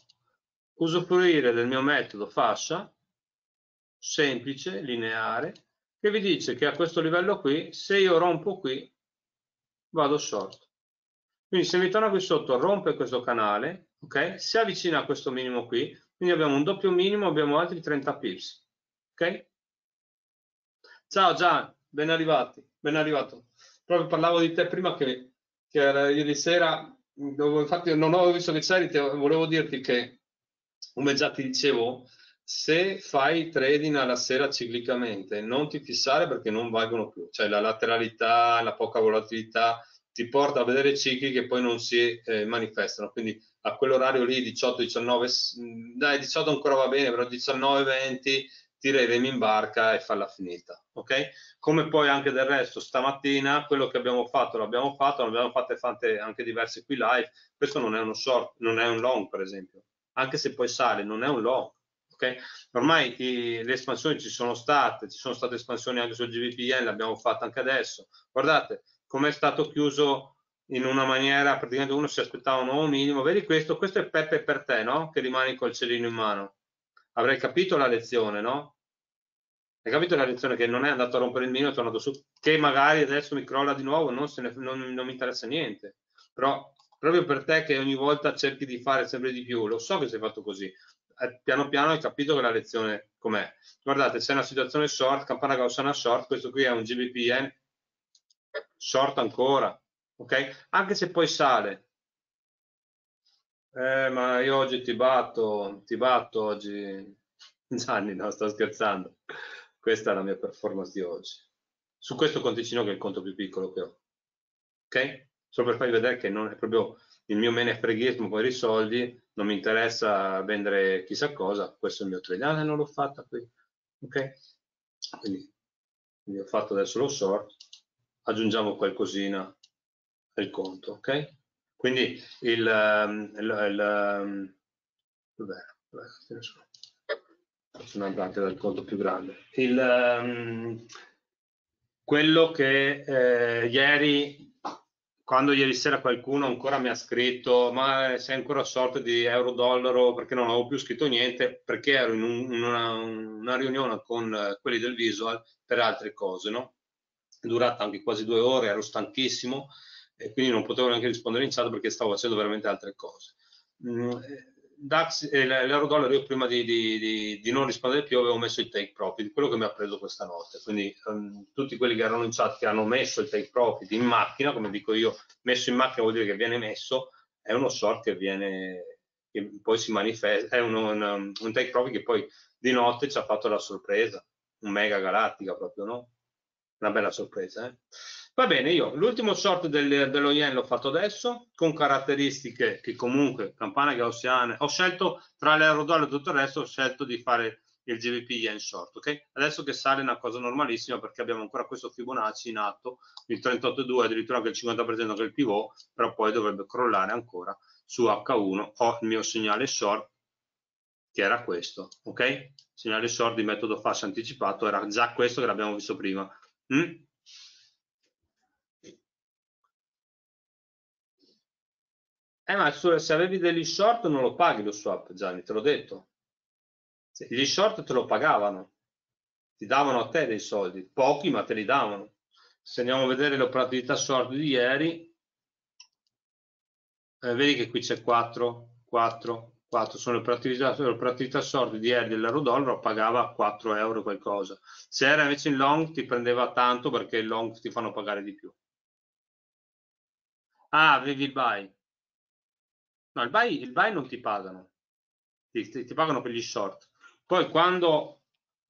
usufruire del mio metodo fascia semplice, lineare, che vi dice che a questo livello qui, se io rompo qui, vado short. Quindi se mi torna qui sotto, rompe questo canale, ok? Si avvicina a questo minimo qui, quindi abbiamo un doppio minimo, abbiamo altri 30 pips, ok? Ciao Gian, ben arrivati, ben arrivato. Proprio parlavo di te prima che, che ieri sera, dove, infatti non ho visto che c'eri, volevo dirti che, come già ti dicevo, se fai trading alla sera ciclicamente, non ti fissare perché non valgono più, cioè la lateralità, la poca volatilità ti porta a vedere cicli che poi non si eh, manifestano, quindi a quell'orario lì 18-19, dai 18 ancora va bene, però 19-20 tira i remi in barca e falla finita, ok? Come poi anche del resto, stamattina quello che abbiamo fatto l'abbiamo fatto, l'abbiamo fatte fatte anche diverse qui live, questo non è uno short, non è un long per esempio, anche se poi sale, non è un long, ok? Ormai i, le espansioni ci sono state, ci sono state espansioni anche sul GVPN, l'abbiamo fatta anche adesso, guardate come è stato chiuso in una maniera, praticamente uno si aspettava un nuovo minimo, vedi questo, questo è Peppe per te, no? Che rimani col cerino in mano, avrei capito la lezione, no? Hai capito la lezione che non è andato a rompere il mino, è tornato su, che magari adesso mi crolla di nuovo, non, ne, non, non mi interessa niente. Però proprio per te che ogni volta cerchi di fare sempre di più, lo so che sei fatto così, piano piano hai capito che la lezione com'è. Guardate, c'è una situazione short, campana gaussiana short, questo qui è un GBPN short ancora, ok? Anche se poi sale. Eh, ma io oggi ti batto, ti batto oggi. Gianni, no, sto scherzando. Questa è la mia performance di oggi. Su questo conticino che è il conto più piccolo che ho. Ok? Solo per farvi vedere che non è proprio il mio menefreghismo con i soldi, non mi interessa vendere chissà cosa, questo è il mio trade. Non l'ho fatta qui. Ok? Quindi, ho fatto adesso lo short, aggiungiamo qualcosina al conto, ok? Quindi il, um, il, il um, vabbè, vabbè, sono andate dal conto più grande. Il, um, quello che eh, ieri, quando ieri sera qualcuno ancora mi ha scritto ma sei ancora a sorte di euro-dollaro perché non avevo più scritto niente, perché ero in un, una, una, riunione con eh, quelli del visual per altre cose, no? È durata anche quasi due ore, ero stanchissimo e quindi non potevo neanche rispondere in chat perché stavo facendo veramente altre cose. Mm, DAX e l'euro-dollaro io prima di, di, di, di, non rispondere più avevo messo il take profit, quello che mi ha preso questa notte. Quindi um, tutti quelli che erano in chat che hanno messo il take profit in macchina, come dico io, messo in macchina vuol dire che viene messo, è uno short che viene, che poi si manifesta, è un, un, un take profit che poi di notte ci ha fatto la sorpresa, un mega galattica proprio, no? Una bella sorpresa, eh? Va bene, io l'ultimo short del, dello yen l'ho fatto adesso, con caratteristiche che comunque, campana gaussiana, ho scelto tra l'euro-dollaro e tutto il resto, ho scelto di fare il GBP yen short, ok? Adesso che sale è una cosa normalissima perché abbiamo ancora questo Fibonacci in atto, il 38,2 addirittura anche il 50% che il pivot, però poi dovrebbe crollare ancora su H1, ho il mio segnale short che era questo, ok? Segnale short di metodo FAS anticipato era già questo che l'abbiamo visto prima. Mm? Eh, ma se avevi degli short non lo paghi lo swap, Gianni, te l'ho detto. Gli short te lo pagavano, ti davano a te dei soldi, pochi ma te li davano. Se andiamo a vedere l'operatività short di ieri, eh, vedi che qui c'è 4, 4, 4, sono le operatività, le operatività short di ieri dell'euro dollaro, pagava 4 euro qualcosa. Se era invece in long ti prendeva tanto perché il long ti fanno pagare di più. Ah, avevi il buy. No, il buy, il buy non ti pagano, ti, ti, ti, pagano per gli short. Poi quando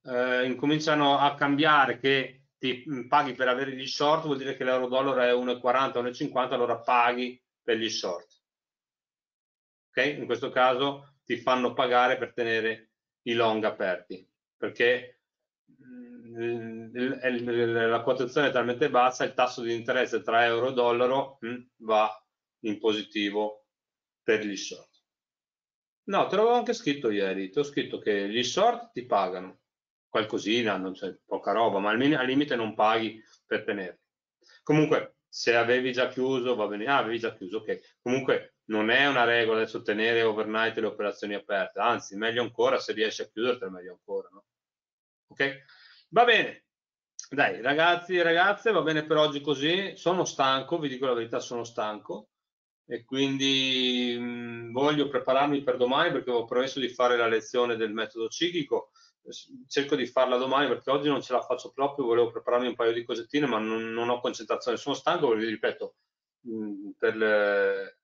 eh, incominciano a cambiare che ti mm, paghi per avere gli short, vuol dire che l'euro dollaro è 1,40, 1,50, allora paghi per gli short. Ok? In questo caso ti fanno pagare per tenere i long aperti, perché mm, la quotazione è talmente bassa, il tasso di interesse tra euro e dollaro mm, va in positivo per gli short. No, te l'avevo anche scritto ieri, ti ho scritto che gli short ti pagano qualcosina, non c'è poca roba, ma al, al limite non paghi per tenerli. Comunque, se avevi già chiuso, va bene, ah, avevi già chiuso, ok. Comunque, non è una regola adesso tenere overnight le operazioni aperte, anzi, meglio ancora se riesci a chiudertele, meglio ancora, no? Ok? Va bene. Dai, ragazzi e ragazze, va bene per oggi così. Sono stanco, vi dico la verità, sono stanco e quindi mh, voglio prepararmi per domani perché ho promesso di fare la lezione del metodo ciclico. Cerco di farla domani perché oggi non ce la faccio proprio volevo prepararmi un paio di cosettine ma non, non ho concentrazione sono stanco perché ripeto mh, per il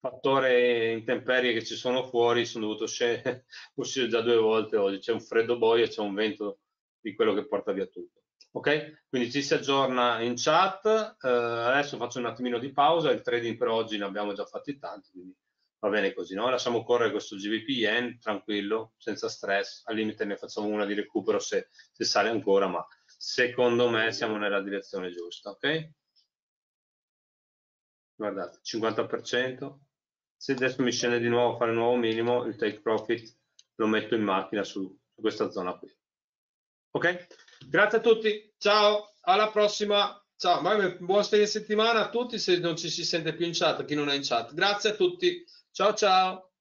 fattore intemperie che ci sono fuori sono dovuto uscire già due volte oggi. C'è un freddo boia c'è un vento di quello che porta via tutto ok? Quindi ci si aggiorna in chat, eh, adesso faccio un attimino di pausa, il trading per oggi ne abbiamo già fatti tanti, quindi va bene così, no? Lasciamo correre questo GBP Yen tranquillo, senza stress, al limite ne facciamo una di recupero se, se sale ancora, ma secondo me siamo nella direzione giusta, ok? Guardate, 50%, se adesso mi scende di nuovo a fare un nuovo minimo, il take profit lo metto in macchina su, su questa zona qui. Ok? Grazie a tutti, ciao, alla prossima. Ciao, buon fine settimana a tutti se non ci si sente più in chat, chi non è in chat. Grazie a tutti, ciao ciao.